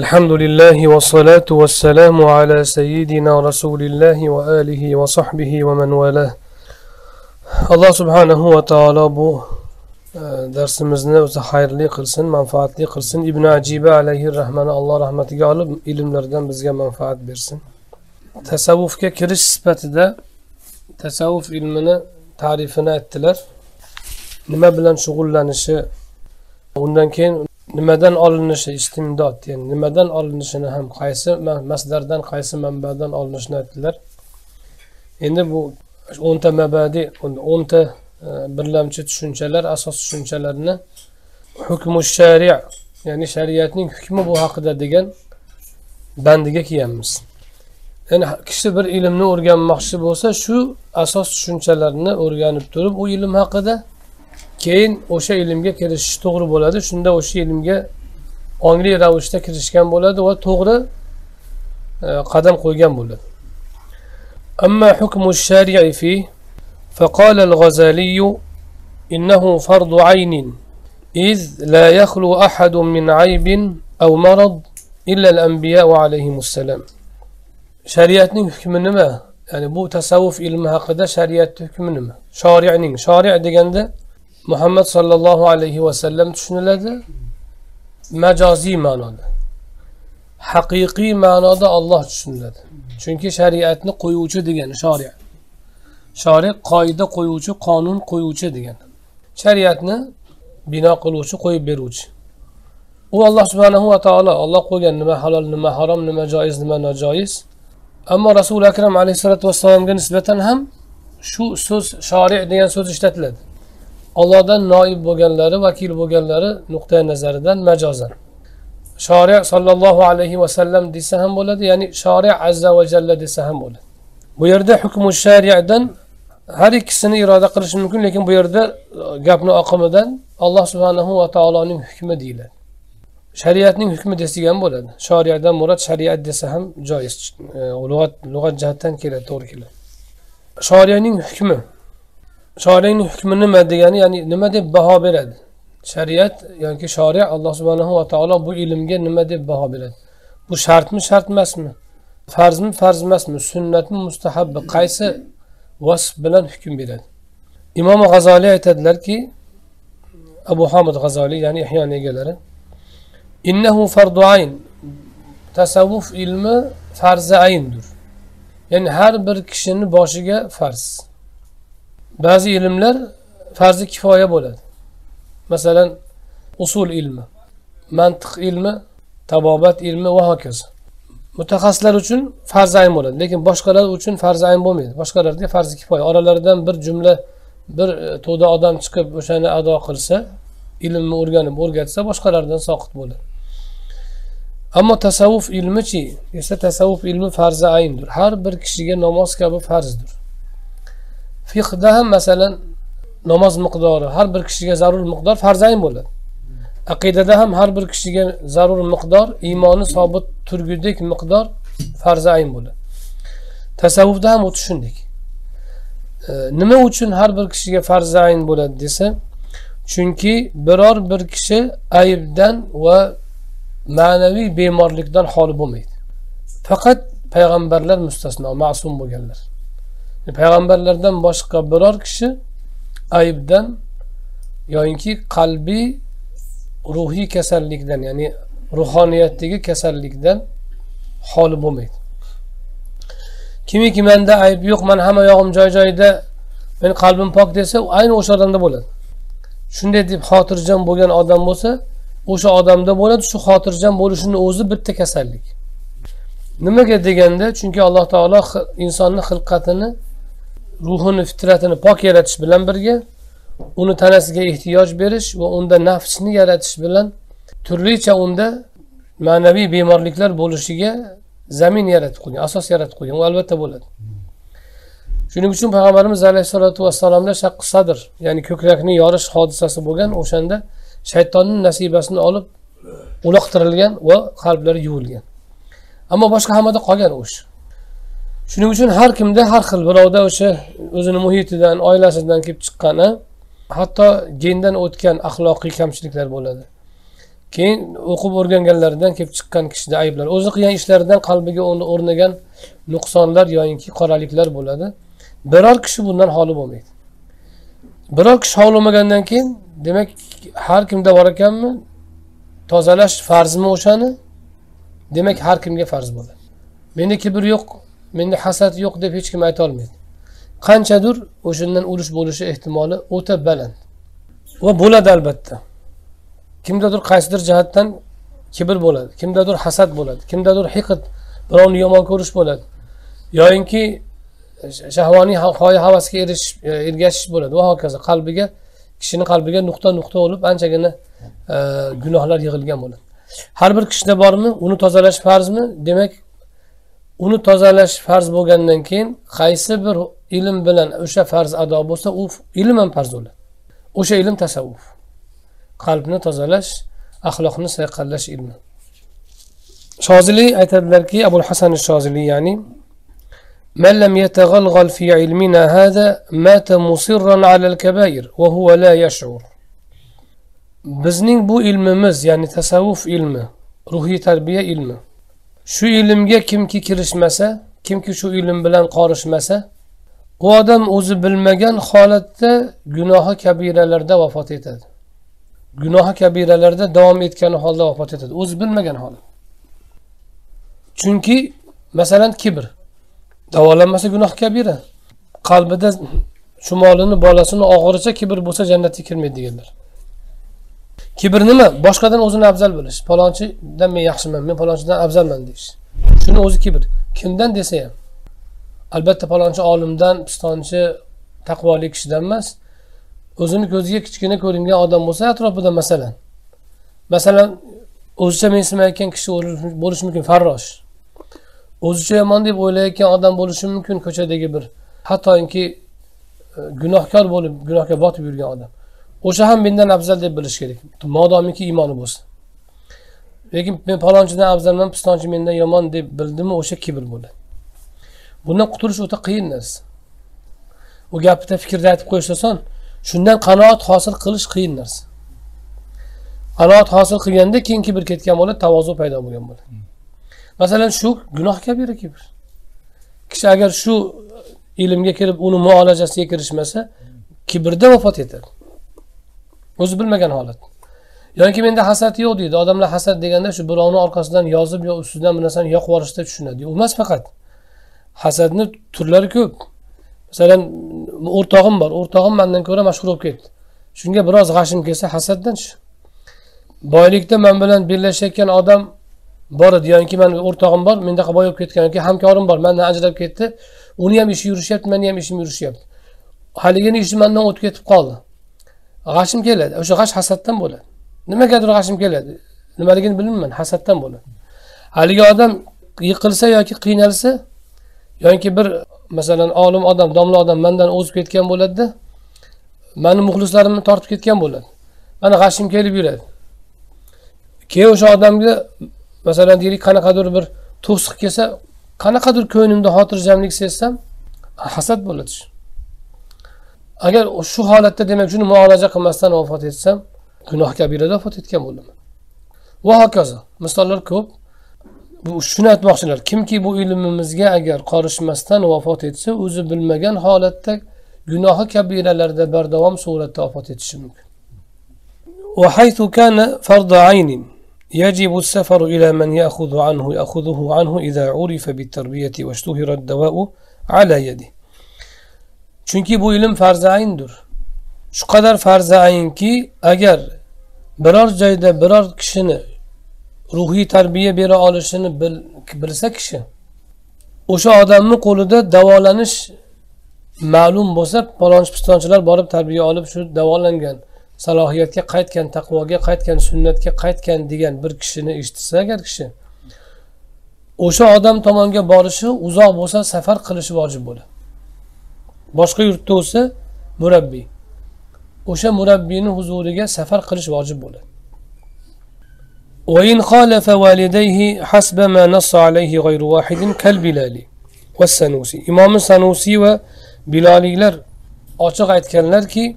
الحمد لله والصلاة والسلام على سيدنا رسول الله وآله وصحبه ومن والاه va taolo bu e, darsimizni o'zi xayrli qilsin manfaatli qilsin ibn ajiba alayhi rahmani alloh rahmatiga olib ilmlardan bizga manfaat bersin tasavvufga kirish sifatida tasavvuf ilmini ta'rifini aytdilar nima bilan shug'ullanishi undan keyin nimadan olinishi istimdod ya'ni nimadan olinishini ham qaysi masdardan qaysi manbadan olinishini aytdilar. Endi bu o'nta mabadi o'nta e, birlamchi tushunchalar asos tushunchalarni hukmu shari ya'ni shariatning hukmi bu haqida degan bandiga kelganmiz ya'ni kishi bir ilmni o'rganmoqchi bo'lsa shu asos tushunchalarni o'rganib turib u ilm haqida keyin o'sha ilmga kirishish to'g'ri bo'ladi. Shunda o'sha ilmga ongli ravishda kirishgan bo'ladi va to'g'ri e, qadam qo'ygan bo'ladi. أما حكم الشارع فيه فقال الغزالي إنه فرض عين إذ لا يخلو أحد من عيب أو مرض إلا الأنبياء عليهم السلام شريعتنا حكم نما يعني بو تصوف إلمها قد شريعت حكم نما شارع نين شارع ديجان ده muhammad sollallohu alayhi vasallam tushuniladi. Majoziy ma'noda. Haqiqiy ma'noda olloh tushuniladi. Chunki shariatni qo'yuvchi degani shori. Shori qoida qo'yuvchi qonun qo'yuvchi degani shariatni bino qiluvchi qo'yib beruvchi. U alloh subhanahu va taolo olloh qo'ygan nima halol nima harom nima joiz nima nojoiz. Ammo rasuli akram alayhissalotu vassalomga nisbatan ham shu so'z shori degan so'z ishlatiladi. Ollohdan noib bo'lganlari vakil bo'lganlari nuqtai nazaridan majozan shori sollallohu alayhi vasallam desa ham bo'ladi ya'ni shori azza va jalla desa ham bo'ladi. Bu yerda hukmu shariadan har ikkisini iroda qilish mumkin lekin bu yerda e, gapni oqimidan alloh subhanahu va taoloning hukmi deyiladi. Shariatning hukmi desak ham bo'ladi. Shoriyadan murod shariat desa ham joiz e, lug'at lug'at jihatdan keladi to'g'ri keladi. Shoriyaning hukmi shoriyaning hukmi nima degani ya'ni nima deb baho beradi? Shariat yoki shoriy alloh subhanahu va taolo bu ilmga nima deb baho beradi? Bu shartmi shart emasmi? Farzmi farz emasmi? Sunnatmi mustahabbi qaysi vasf bilan hukm beradi? Imom g'azoliy aytadilarki abu hamid g'azoliy ya'ni ihyon egalari innahu fardu ayn. Tasavvuf ilmi farzi ayndir ya'ni har bir kishini boshiga farz. Ba'zi ilmlar farzi kifoya bo'ladi. Masalan usul ilmi mantiq ilmi tabobat ilmi va hokazo. Mutaxassislar uchun farz ayn bo'ladi lekin boshqalar uchun farz ayn bo'lmaydi. Boshqalarga farzi kifoya. Oralaridan bir jumla bir e, to'da odam chiqib o'shani ado qilsa ilmni o'rganib o'rgatsa boshqalardan soqit bo'ladi. Ammo tasavvuf ilmichi? Esa tasavvuf ilmi farzi ayndir. Har bir kishiga namoz kabi farzdir. Fiqda ham masalan namoz miqdori har bir kishiga zarur miqdor farzayn bo'ladi. Aqidada ham har bir kishiga zarur miqdor iymoni sobit turgudek miqdor farzayn bo'ladi. Tasavvufda ham xuddi shunday. Nima uchun har bir kishiga farzayn bo'ladi desa chunki biror bir kishi aybdan va ma'naviy bemorlikdan xoli bo'lmaydi. Faqat payg'ambarlar mustasno ma'sum bo'lganlar. Payg'ambarlardan boshqa biror kishi aybdan yoyinki qalbiy ruhiy kasallikdan ya'ni ruhoniyatdagi kasallikdan xoli bo'lmaydi. Kimiki manda ayb yo'q man hamma yog'im joy joyida meni qalbim pok desa ayni o'sha odamda bo'ladi. Shunday deb xotirjam bo'lgan odam bo'lsa o'sha odamda bo'ladi shu xotirjam bo'lishini o'zi bitta kasallik. Nimaga deganda chunki alloh taolo insonni xilqatini ruhini fitratini pok yaratish bilan birga uni tanasiga ehtiyoj berish va unda nafsni yaratish bilan turlicha unda ma'naviy bemorliklar bo'lishiga zamin yaratib qo'ygan asos yaratib qo'ygan. U albatta bo'ladi. Shuning uchun payg'ambarimiz alayhissalotu vassalomda shaqqi sadr ya'ni ko'krakni yorish hodisasi bo'lgan o'shanda shaytonni nasibasini olib uloqtirilgan va qalblari yuvilgan. Ammo boshqa hammada qolgan o'sha shuning uchun har kimda har xil birovda o'sha o'zini muhitidan oilasidan kelib chiqqani hatto gendan o'tgan axloqiy kamchiliklar bo'ladi. Keyin o'qib o'rganganlaridan kelib chiqqan kishida ayblar. O'zi qilgan ishlaridan qalbiga o'rnagan nuqsonlar yoyinki qoraliklar bo'ladi. Biror kishi bundan xoli bo'lmaydi. Biror kishi xoli bo'lmagandan keyin demak har kimda bor ekanmi? Tozalash farzmi o'shani? Demak har kimga farz bo'ladi. Menda kibr yo'q. Menda hasad yo'q deb hech kim aytolmaydi qanchadir o'shandan urush bo'lishi ehtimoli o'ta baland. Va bo'ladi albatta. Kimdadir qaysidir jihatdan kibr bo'ladi kimdadir hasad bo'ladi kimdadir hiqd birovni yomon ko'rish bo'ladi. Yoyinki shahvoniy hoya havasga erishish ergashish bo'ladi. Va hokazo qalbiga kishini qalbiga nuqta nuqta bo'lib anchagina e, gunohlar yig'ilgan bo'ladi. Har bir kishida bormi uni tozalash farzmi? Demak uni tozalash farz bo'lgandan keyin qaysi bir ilm bilan o'sha farz ado bo'lsa u ilm ham farz bo'ladi o'sha ilm tasavvuf qalbni tozalash axloqni sayqallash ilmi shoziliy aytadilarki abul hasan shoziliy ya'ni من لم يتغلغل في علمنا هذا مات مصرا على الكبائر وهو لا يشعر bizning bu ilmimiz ya'ni tasavvuf ilmi ruhiy tarbiya ilmi shu ilmga kimki kirishmasa kimki shu ilm bilan qorishmasa u odam o'zi bilmagan holatda gunohi kabiralarda vafot etadi. Gunohi kabiralarda davom etgani holda vafot etadi. O'zi bilmagan holda chunki masalan kibr. Davolanmasa gunoh kabira. Qalbida chumolini bolasini og'iricha kibr bo'lsa jannatga kirmaydi deganlar. Kibr nima boshqadan o'zini afzal bilish palonchidan men yaxshiman men palonchidan afzalman deyish. Shuni o'zi kibr kimdan desa ham albatta palonchi olimdan pistonchi taqvoli kishidan emas o'zini ko'ziga kichkina ko'ringan odam bo'lsa atrofida masalan. Masalan o'zicha mensimayotgan kishi bo'lishi mumkin farrosh. O'zicha yomon deb o'ylayotgan odam bo'lishi mumkin ko'chadagi bir hattoki e, gunohkor bo'lib gunohga botib yurgan odam. O'sha ham mendan afzal deb bilish kerak. Modomiki iymoni bo'lsa lekin men palonchidan afzalman pistonchi mendan yomon deb bildimi o'sha kibr bo'ladi bundan qutulish o'ta qiyin narsa. U gapida fikrda aytib qo'yish oson shundan qanoat hosil qilish qiyin narsa. Qanoat hosil qilganda keyin kibr ketgan bo'ladi tavozu paydo bo'lgan bo'ladi masalan shu gunoh kabira kibr. Kishi agar shu ilmga kirib uni muolajasiga kirishmasa kibrda vafot etadi. O'zi bilmagan holat. Yoki menda hasad yo'q deydi. Odamlar hasad deganda shu birovni orqasidan yozib yo ustidan bir narsani yoqib yuborishda tushunadi. U emas faqat. Hasadni turlari ko'p. Masalan o'rtog'im bor. O'rtog'im mandan ko'ra mashhur bo'lib ketdi. Shunga biroz g'ashim kelsa hasaddan shu boylikda man bilan bellashayotgan odam bor edi. Yoki mani o'rtog'im bor mendaqa boy bo'lib ketgan yoki hamkorim bor. Mandan ajrab ketdi. Uni ham ishi yurishyapti mani ham ishim yurishyapti. Haligini ishi mandan o'tib ketib qoldi. G'ashim keladi. O'sha g'ash hasaddan bo'ladi. Nimagadir g'ashim keladi. Nimaligini bilmayman. Hasaddan bo'ladi. Haligi odam yiqilsa yoki qiynalsa yoki bir masalan olim odam domla odam mandan o'zib ketgan bo'ladida mani muxlislarimni tortib ketgan bo'ladi. Mana g'ashim kelib yuradi. Keyin o'sha odamga masalan deylik qanaqadir bir to'siq kelsa qanaqadir ko'nglimda xotirjamlik sezsam hasad bo'ladi shu. Agar shu holatda demak shuni muolaja qilmasdan vafot etsam gunoh kabirada vafot etgan bo'laman va hokazo misollar ko'p bu shuni aytmoqchilar kimki bu ilmimizga agar qorishmasdan vafot etsa o'zi bilmagan holatda gunohi kabiralarda bardavom suratda vafot etishi mumkin وحيث كان فرض عين يجب السفر إلى من يأخذ عنه يأخذه عنه إذا عرف بالتربية واشتهر الدواء على يده chunki bu ilm farzi ayndir shu qadar farzi aynki agar biror joyda biror kishini ruhiy tarbiya bera olishini bilsa kishi o'sha odamni qo'lida davolanish ma'lum bo'lsa palonchi pistonchilar borib tarbiya olib shu davolangan salohiyatga qaytgan taqvoga qaytgan sunnatga qaytgan degan bir kishini eshitsa agar kishi o'sha odam tomonga borishi uzoq bo'lsa safar qilishi vojib bo'ladi. boshqa yurtda bo'lsa murabbiy o'sha murabbiyni huzuriga safar qilish vojib bo'ladi وإن خالف والديه حسب ما نص عليه غير واحد كالبلال والسنوسي إمام السنوسي وبلاليlar ochiq aytganlarki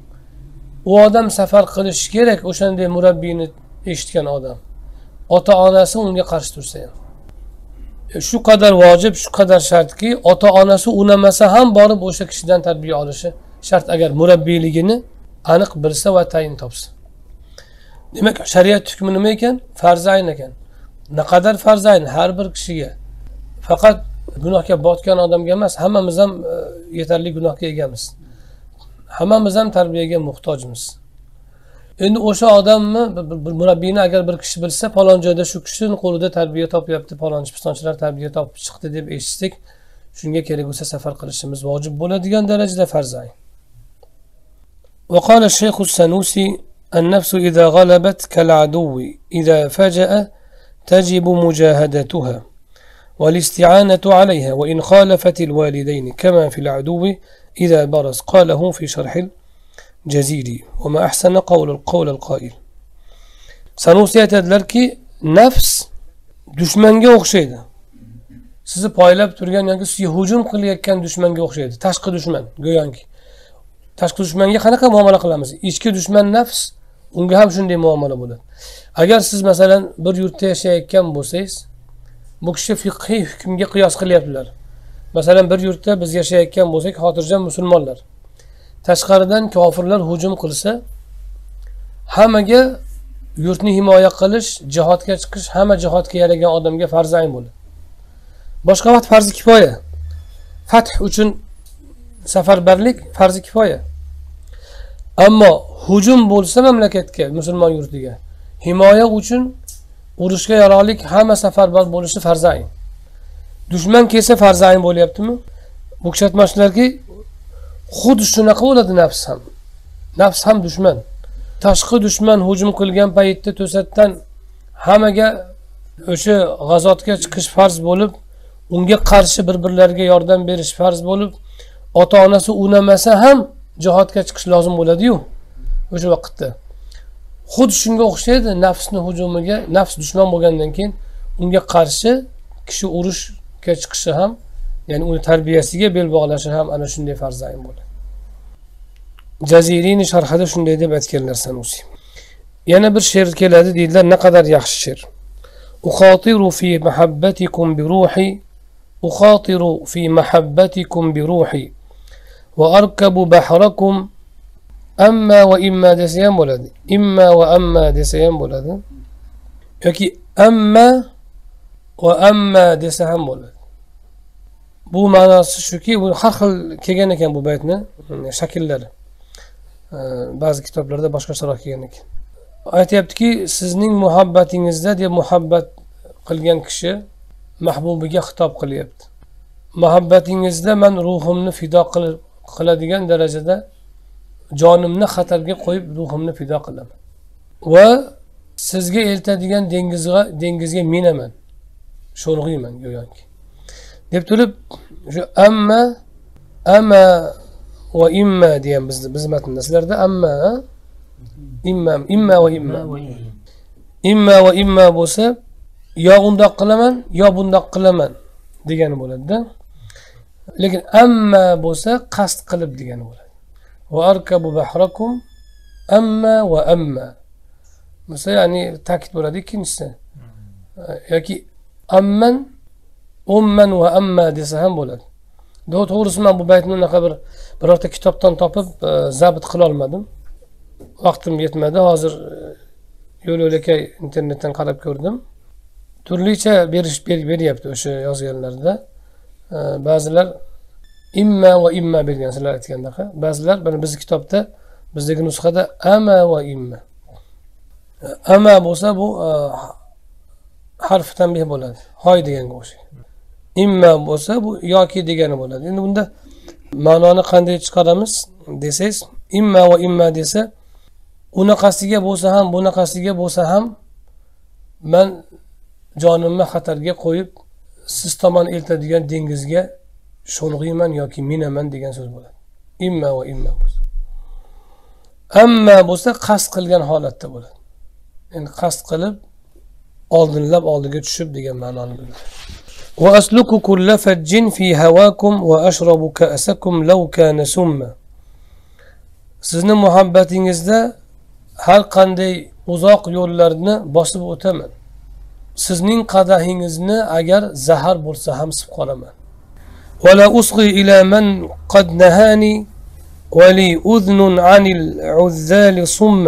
u odam safar qilishi kerak o'shanday murabbiyni eshitgan odam ota onasi unga qarshi tursa ham E, Shu qadar vojib shu qadar shartki ota onasi unamasa ham borib o'sha kishidan tarbiya olishi shart. Agar murabbiyligini aniq bilsa va tayin topsa. Demak shariat hukmi nima ekan? Farzayn ekan. Naqadar farzayn har bir kishiga. Faqat gunohga botgan odamga emas hammamiz ham e, yetarli gunohga egamiz. Hammamiz ham tarbiyaga muhtojmiz. Endi o'sha odamni murabbiyni agar bir kishi bilsa falon joyda shu kishini qo'lida tarbiya topyapti falonchi pistonchilar tarbiya topib chiqdi deb eshitsak shunga kerak bo'lsa safar qilishimiz vojib bo'ladigan darajada farzay وقال الشيخ السنوسي النفس إذا غلبت كالعدو إذا فجأ تجب مجاهدتها والاستعانة عليها وإن خالفت الوالدين كما في العدو إذا برز قاله في شرح jaziri va ahsana qavlul qavlul qoil sanusiy aytadilarki nafs dushmanga o'xshaydi. Sizni poylab turgan yoki sizga hujum qilayotgan dushmanga o'xshaydi. Tashqi dushman go'yoki. Tashqi dushmanga qanaqa muomala qilamiz? Ichki dushman nafs unga ham shunday muomala bo'ladi. Agar siz masalan bir yurtda yashayotgan bo'lsangiz bu kishi fiqhiy hukmga qiyos qilyaptilar. Masalan bir yurtda biz yashayotgan bo'lsak xotirjam musulmonlar. Tashqaridan kofirlar hujum qilsa hammaga yurtni himoya qilish jihodga chiqish hamma jihodga yaragan odamga farzi ayn bo'ladi. Boshqa vaqt farzi kifoya. Fath uchun safarbarlik farzi kifoya. Ammo hujum bo'lsa mamlakatga musulmon yurtiga himoya uchun urushga yaroqlik hamma safarbar bo'lishi farzayn dushman kelsa farzayn bo'lyaptimi? Bu kishi aytmoqchilarki xuddi shunaqa bo'ladi nafs ham nafs ham dushman. Tashqi dushman hujum qilgan paytda to'satdan hammaga o'sha g'azotga chiqish farz bo'lib unga qarshi bir birlariga yordam berish farz bo'lib ota onasi unamasa ham jihodga chiqish lozim bo'ladiyu o'sha vaqtda. Xuddi shunga o'xshaydi nafsni hujumiga nafs dushman bo'lgandan keyin unga qarshi kishi urushga chiqishi ham ya'ni uni tarbiyasiga bel bog'lashi ham ana shunday farzayn bo'ladi jaziriyni sharhida shunday deb aytganlar sanusiy yana bir she'r keladi deydilar naqadar yaxshi she'r أخاطر في محبتكم بروحي أخاطر في محبتكم بروحي وأركب بحركم أما وإما دسيان بولد إما وأما دسيان بولد yoki amma va amma desa ham bo'ladi Bu ma'nosi shuki bu har xil kelgan ekan bu baytni shakllari. Ba'zi kitoblarda boshqacharoq kelgan ekan. Aytyaptiki sizning muhabbatingizda deb muhabbat qilgan kishi mahbubiga xitob qilyapti. Muhabbatingizda man ruhimni fido qiladigan darajada jonimni xatarga qo'yib ruhimni fido qilaman. Va sizga eltadigan dengizga dengizga minaman. Sho'ng'iyman go'yoki. Deb turib shu amma ama va imma degan bizni biz matnda sizlarda amma imma imma va imma imma va imma bo'lsa yo undoq qilaman yo bundoq qilaman degani bo'ladida. Lekin amma bo'lsa qasd qilib degani bo'ladi. Va arkabu bahrakum amma va amma bo'lsa ya'ni ta'kid bo'ladi ikkinchisi. Yoki amman umman va amma desa ham bo'ladi. To'g'risi man bu baytni unaqa bir birorta kitobdan topib e, zabt qilolmadim vaqtim yetmadi. Hozir e, yo'l yo'lakay internetdan qarab ko'rdim. Turlicha berish beryapti o'sha yozganlarda. E, ba'zilar imma va imma bergan sizlar aytgandaqa. Ba'zilar mana bizni kitobda bizdagi nusxada ama va imma. E, ama bo'lsa bu harf tanbeh bo'ladi. Hoy deganga o'xshaydi. Imma bo'lsa bu yoki degani bo'ladi. Endi bunda ma'noni qanday chiqaramiz desangiz imma va imma desa unaqasiga bo'lsa ham bunaqasiga bo'lsa ham man jonimni xatarga qo'yib siz tomon eltadigan dengizga sho'ng'iyman yoki minaman degan so'z bo'ladi. Imma va imma bo'lsa. Amma bo'lsa qasd qilgan holatda bo'ladi. Endi qasd qilib oldinlab oldiga tushib degan ma'noni bildiradi. وأسلك كل فج في هواكم وأشرب كأسكم لو كان سما سيزن محبتين إزدى هل قندي أزاق يولارنا باسب أتمن سيزنين قداهين إزنى أجر زهر برسهم سبقرما ولا أصغي إلى من قد نهاني ولي أذن عن العذال صم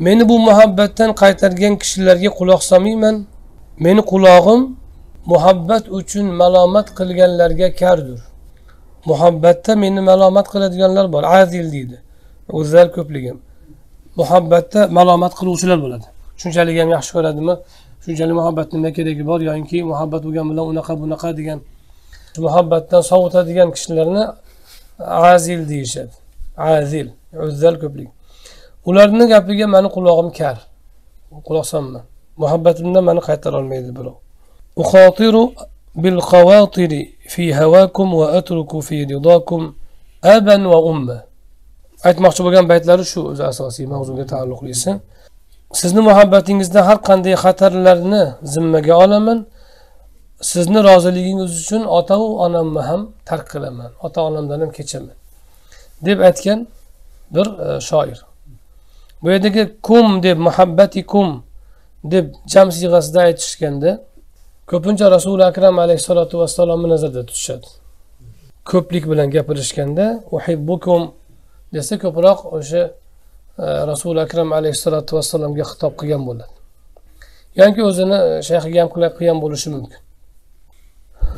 من بو محبتين قايتر جنكش لرغي قلاق سميما من قلاقم muhabbat uchun malomat qilganlarga kardir muhabbatda meni malomat qiladiganlar bor. Azil deydi. O'zlari ko'pligi muhabbatda malomat qiluvchilar bo'ladi. Shunchalik ham yaxshi ko'radimi? Shunchalik muhabbatni nima keragi bor? Yoki muhabbat bo'lgani bilan unaqa bunaqa degan muhabbatdan sovutadigan kishilarni azil deyishadi. Azil. O'zal ko'plik. Ularni gapiga mani qulog'im kar. Quloq solma muhabbatimdan mani qaytarolmaydi birov uxotiru بالخواطر في هواكم وأترك في رضاكم أبا وأمة aytmoqchi bo'lgan baytlari shu o'zi asosiy mavzuga taalluqlisi sizni muhabbatingizda har qanday xatarlarni zimmaga olaman sizni roziligingiz uchun otavu onamni ham tark qilaman ota onamdan ham kechaman deb aytgan bir e, shoir bu yerdagi kum deb muhabbatikum deb jam siyg'asida aytishganda ko'pincha rasuli akram alayhissalotu vassalomni nazarda tutishadi. Ko'plik bilan gapirishganda uhibbukum desa ko'proq o'sha e, rasuli akram alayhissalotu vassalomga xitob qilgan bo'ladi. Yoki o'zini e, shayxiga ham qilgan bo'lishi mumkin.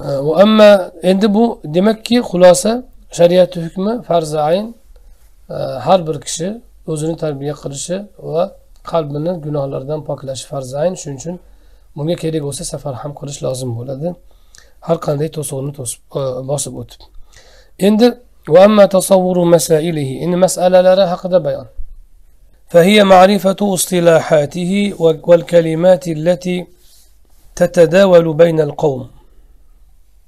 E, Ammo endi bu demakki xulosa shariat hukmi farzi ayn har bir kishi o'zini tarbiya qilishi va qalbini gunohlardan poklashi farzi ayn. Shuning uchun bunga kerak bo'lsa safar ham qilish lozim bo'ladi har qanday to'siqni bosib o'tib endi endi masalalari haqida bayon فهي معرفة اصطلاحاته والكلمات التي تتداول بين القوم.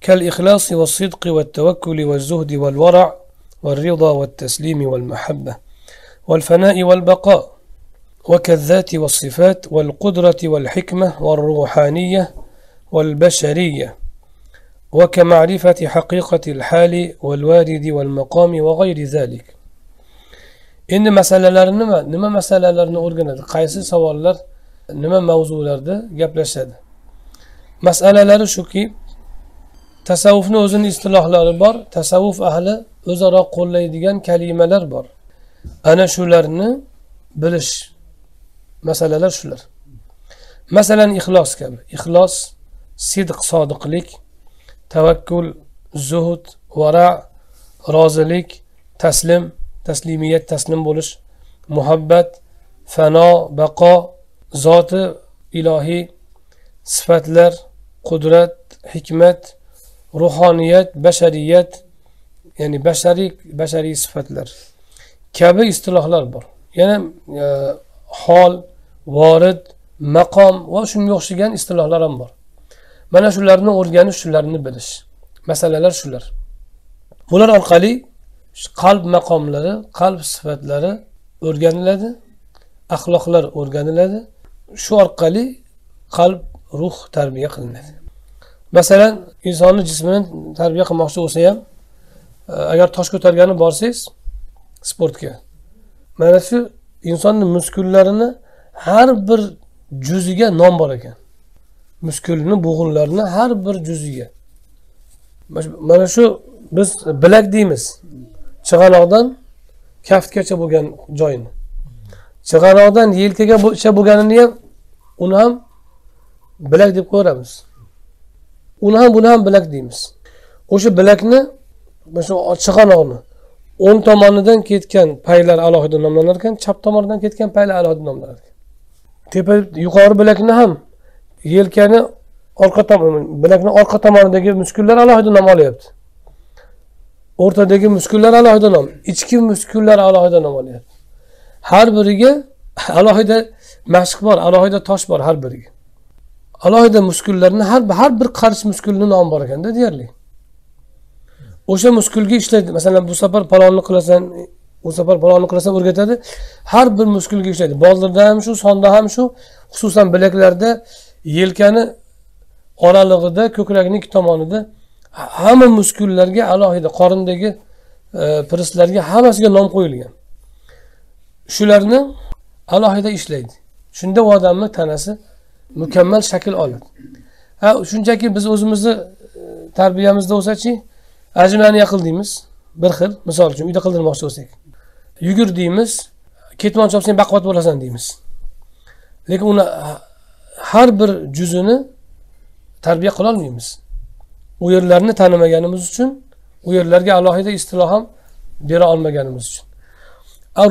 كالإخلاص والصدق والتوكل والزهد والورع والرضا والتسليم والمحبة والفناء والبقاء وكالذات والصفات والقدرة والحكمة والروحانية والبشرية وكمعرفة حقيقة الحال والوارد والمقام وغير ذلك. إن مسألة لرنما نما مسألة لرن أورجنا قيس سوال لر نما موضوع لرد قبل شد مسألة لر شو كي تسوف نوزن استلاح لر بار تسوف أهل أزرا قل ليدجان كلمة لر بار. أنا شو لرن بلش masalalar shular. Masalan ixlos kabi. Ixlos sidq sodiqlik tavakkul zuhud vara rozilik taslim taslimiyat taslim bo'lish muhabbat fano baqo zoti ilohiy sifatlar qudrat hikmat ruhoniyat bashariyat ya'ni bashariy bashariy sifatlar. Kabi istilohlar bor. Yana e, hol vorid maqom va shunga o'xshagan istilohlar ham bor. Mana shularni o'rganish shularni bilish. Masalalar shular. Bular orqali qalb maqomlari qalb sifatlari o'rganiladi axloqlar o'rganiladi. Shu orqali qalb ruh tarbiya qilinadi. Masalan insonni jismini tarbiya qilmoqchi bo'lsa ham e, agar tosh ko'targani borsangiz sportga. Mana shu insonni muskullarini har bir juziga nom bor ekan. Muskulni bo'g'inlarni har bir juziga. Mana shu biz bilak deymiz. Chig'anoqdan kaftgacha bo'lgan joyini. Chig'anoqdan yelkagacha bo'lganini ham uni ham bilak deb qo'yaveramiz uni ham buni ham bilak deymiz. O'sha bilakni shu chig'anoqni o'ng tomonidan ketgan paylar alohida nomlanar ekan chap tomonidan ketgan paylar alohida nomlanar ekan tepa yuqori bilakni ham yelkani orqa tomon bilakni orqa tomonidagi muskullar alohida nom olyapti. O'rtadagi muskullar alohida nom ichki muskullar alohida nom olyapti. Har biriga alohida mashq bor alohida tosh bor har biriga. Alohida muskullarni har har bir qarich muskulni nomi bor ekanda deyarli. O'sha muskulga ishlaydi. Masalan bu safar palonni qilasan u safar palonni qilasan o'rgatadi. Har bir muskulga ishlaydi boldirda ham shu sonda ham shu. Xususan bilaklarda yelkani oralig'ida ko'krakning ikki tomonida hamma muskullarga alohida qorindagi e, hammasiga nom qo'yilgan. Shularni alohida ishlaydi. Shunda u odamni tanasi mukammal shakl oladi. Ha shunchaki biz o'zimizni e, tarbiyamizda bo'lsachi ajmani yaqil deymiz. Bir xil misol uchun uyda qildirmoqchi bo'lsak. Yugur deymiz ketmon chopsang baquvvat bo'lasan deymiz. Lekin uni har bir juzini tarbiya qilolmaymiz u yerlarni tanimaganimiz uchun u yerlarga alohida istiloh ham bera olmaganimiz uchun.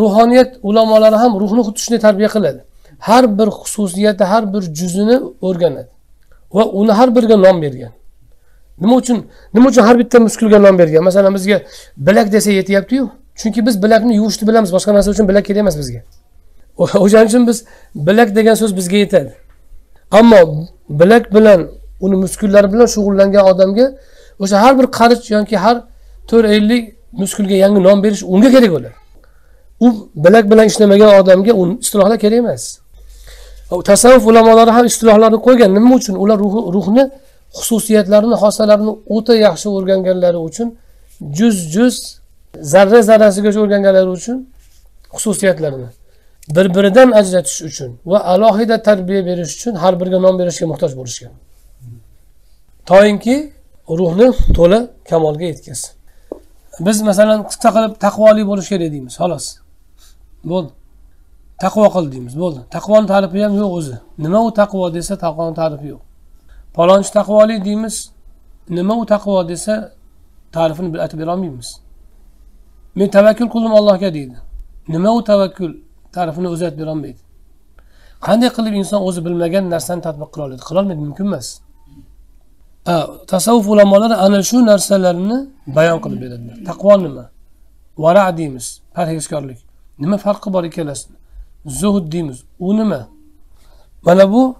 Ruhoniyat ulamolari ham ruhni xuddi shunday tarbiya qiladi. Har bir xususiyati har bir juzini o'rganadi va uni har biriga nom bergan. Nima uchun nima uchun har bitta muskulga nom bergan? Masalan bizga bilak desa yetyaptiyu. Chunki biz bilakni yuvishni bilamiz boshqa narsa uchun bilak kerak emas bizga. O'shaning uchun biz bilak degan so'z bizga yetadi. Ammo bilak bilan uni muskullari bilan shug'ullangan odamga o'sha har bir qarich yoki har to'rt ellik muskulga yangi nom berish unga kerak bo'ladi. U bilak bilan ishlamagan odamga u istilohlar kerak emas. Tasavvuf ulamolari ham istilohlarni qo'ygan. Nima uchun? Ular ruhni xususiyatlarini xossalarini o'ta yaxshi o'rganganlari uchun juz juz zarra zarrasigacha o'rganganlari uchun xususiyatlarini bir biridan ajratish uchun va alohida tarbiya berish uchun har biriga nom berishga muhtoj bo'lishgan. Toinki ruhni to'la kamolga yetkazsin. Biz masalan qisqa qilib taqvoli bo'lish kerak deymiz xolos. Bo'ldi. Taqvo qil deymiz bo'ldi. Taqvoni tarifi ham yo'q o'zi. Nima u taqvo desa taqvoni tarifi yo'q. Palonchi taqvoli deymiz nima u taqvo desa ta'rifini aytib berolmaymiz. Men tavakkul qildim allohga deydi. Nima u tavakkul ta'rifini o'zi aytib berolmaydi. Qanday qilib inson o'zi bilmagan narsani tadbiq qila oladi? Qilolmaydi mumkin emas. Tasavvuf ulamolari ana shu narsalarni bayon qilib beradilar. Taqvo nima? Vara deymiz parhezkorlik. Nima farqi bor ikkalasini zuhd deymiz u nima? Mana bu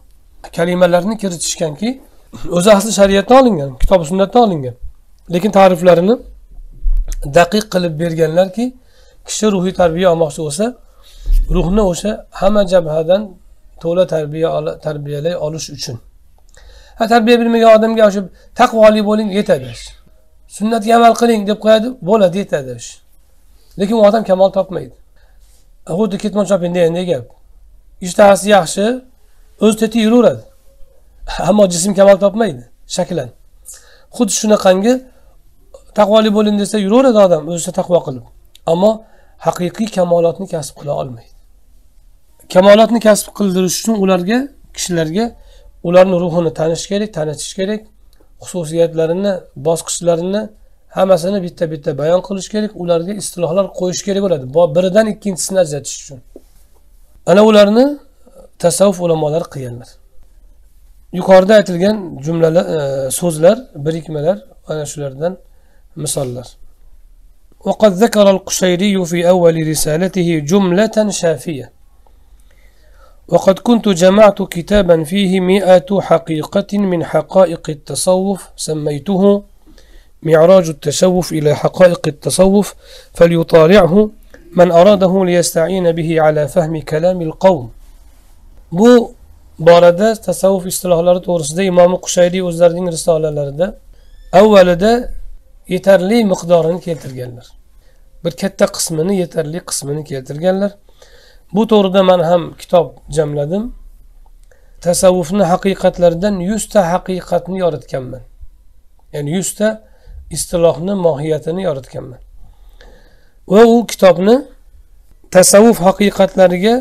kalimalarni kiritishganki o'zi asli shariatdan olingan kitobi sunnatdan olingan lekin ta'riflarini daqiq qilib berganlarki kishi ruhiy tarbiya olmoqchi bo'lsa ruhni o'sha hamma jabhadan to'la tarbiya tarbiyalay olish uchun. Ha tarbiya bilmagan odamga o'sha taqvoli bo'ling yetadi. Sunnatga amal qiling deb qo'yadi bo'ladi yetadi. Lekin u odam kamol topmaydi. Xuddi ketmon choping deganday gap? Ishtahasi yaxshi o'z tetik yuraveradi. Ammo jism kamol topmaydi shaklan. Xuddi shunaqangi taqvoli bo'ling desa yuraveradi odam o'zicha taqvo qilib. Ammo haqiqiy kamolotni kasb qila olmaydi. Kamolotni kasb qildirish uchun ularga kishilarga ularni ruhini tanish kerak tanitish kerak xususiyatlarini bosqichlarini hammasini bitta bitta bayon qilish kerak ularga istilohlar qo'yish kerak bo'ladi. Biridan ikkinchisini ajratish uchun. Ana ularni tasavvuf ulamolari qilganlar. Yuqorida aytilgan jumlalar e, so'zlar birikmalar ana shulardan misollar وقد ذكر القشيري في أول رسالته جملة شافية. وقد كنت جمعت كتابا فيه مئة حقيقة من حقائق التصوف سميته معراج التشوف إلى حقائق التصوف فليطالعه من أراده ليستعين به على فهم كلام القوم. bu borada tasavvuf istilohlari to'g'risida imomi qushayriy o'zlarining risolalarida avvalida yetarli miqdorini keltirganlar. Bir katta qismini yetarli qismini keltirganlar. Bu to'g'rida man ham kitob jamladim. Tasavvufni haqiqatlaridan yuzta haqiqatni yoritganman. Ya'ni yuzta istilohni mohiyatini yoritganman. Va u kitobni tasavvuf haqiqatlariga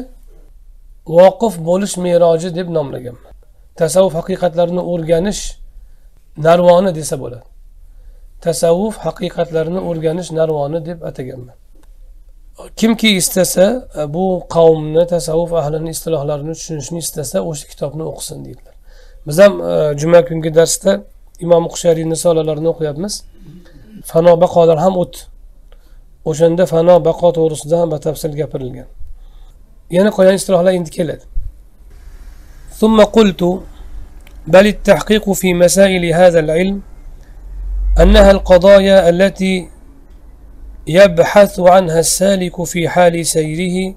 voqif bo'lish meroji deb nomlaganman. Tasavvuf haqiqatlarini o'rganish narvoni desa bo'ladi. tasavvuf haqiqatlarini o'rganish narvoni deb ataganman kimki istasa bu qavmni tasavvuf ahlini istilohlarini tushunishni istasa o'sha kitobni o'qisin deydilar biz ham e, juma kungi darsda imom qushariy nisolalarini o'qiyapmiz fano baqolar ham o't o'shanda fano baqo to'g'risida ham batafsil gapirilgan yana qolgan istilohlar endi keladi ثم قلت بل التحقيق في مسائل هذا العلم أنها القضايا التي يبحث عنها السالك في حال سيره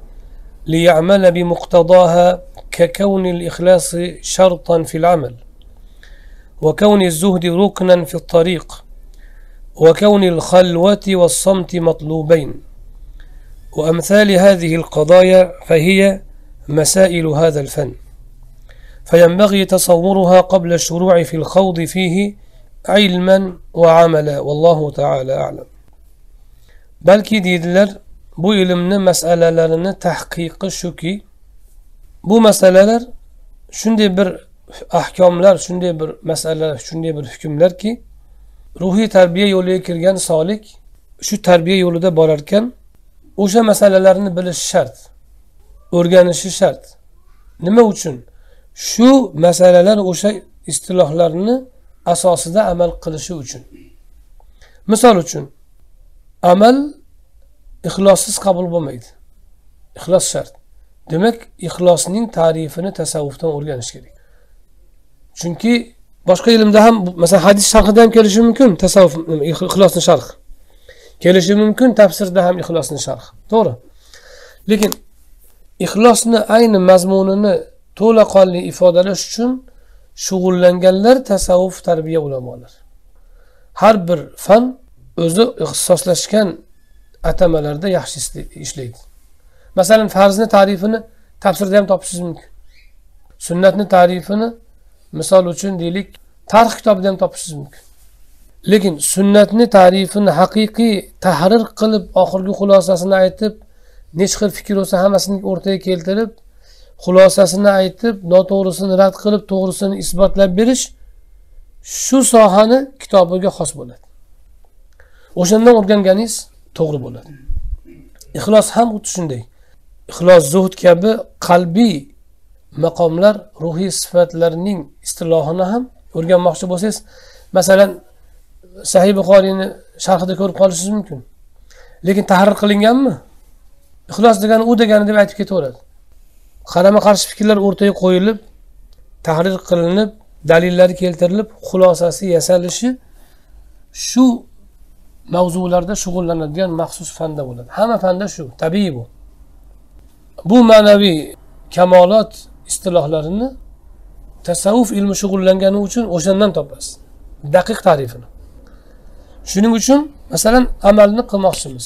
ليعمل بمقتضاها ككون الإخلاص شرطا في العمل وكون الزهد ركنا في الطريق وكون الخلوة والصمت مطلوبين. وأمثال هذه القضايا فهي مسائل هذا الفن. فينبغي تصورها قبل الشروع في الخوض فيه ilmen va amala vallohu taala alam. Balki deydilar bu ilmni masalalarini tahqiqi shuki bu masalalar shunday bir ahkomlar shunday bir masalalar shunday bir hukmlarki ruhiy tarbiya yo'liga kirgan solik shu tarbiya yo'lida borarkan o'sha masalalarni bilishi shart o'rganishi shart. Nima uchun? Shu masalalar o'sha istilohlarni asosida amal qilishi uchun. Misol uchun amal ixlossiz qabul bo'lmaydi. Ixlos shart. Demak ixlosning tarifini tasavvufdan o'rganish kerak. Chunki boshqa ilmda ham masalan hadis sharhida ham kelishi mumkin tasavvuf ixlosni sharh. Kelishi mumkin tafsirda ham ixlosni sharh. To'g'ri. Lekin ixlosni ayni mazmunini to'laqonli ifodalash uchun shug'ullanganlar tasavvuf tarbiya ulamolar. Har bir fan o'zi ixtisoslashgan atamalarda yaxshi ishlaydi. Masalan farzni tarifini tafsirda ham topishingiz mumkin. Sunnatni tarifini misol uchun deylik tarix kitobida ham topishingiz mumkin. Lekin sunnatni tarifini haqiqiy tahrir qilib oxirgi xulosasini aytib nechi xil fikr bo'lsa hammasini o'rtaga keltirib xulosasini aytib noto'g'risini rad qilib to'g'risini isbotlab berish shu sohani kitobiga xos bo'ladi. O'shandan o'rganganingiz to'g'ri bo'ladi. Ixlos ham xuddi shunday. Ixlos zuhd kabi qalbiy maqomlar ruhiy sifatlarning istilohini ham o'rganmoqchi bo'lsangiz masalan sahiy buxoriyni sharhida ko'rib qolishingiz mumkin. Lekin tahrir qilinganmi? Ixlos degani u degani deb aytib ketaveradi. Qarama qarshi fikrlar o'rtaga qo'yilib tahrir qilinib dalillari keltirilib xulosasi yasalishi shu mavzularda shug'ullanadigan maxsus fanda bo'ladi. Hamma fanda shu tabiiy bu. Bu ma'naviy kamolot istilohlarini tasavvuf ilmi shug'ullangani uchun o'shandan topasiz. Daqiq tarifini. Shuning uchun masalan amalni qilmoqchimiz.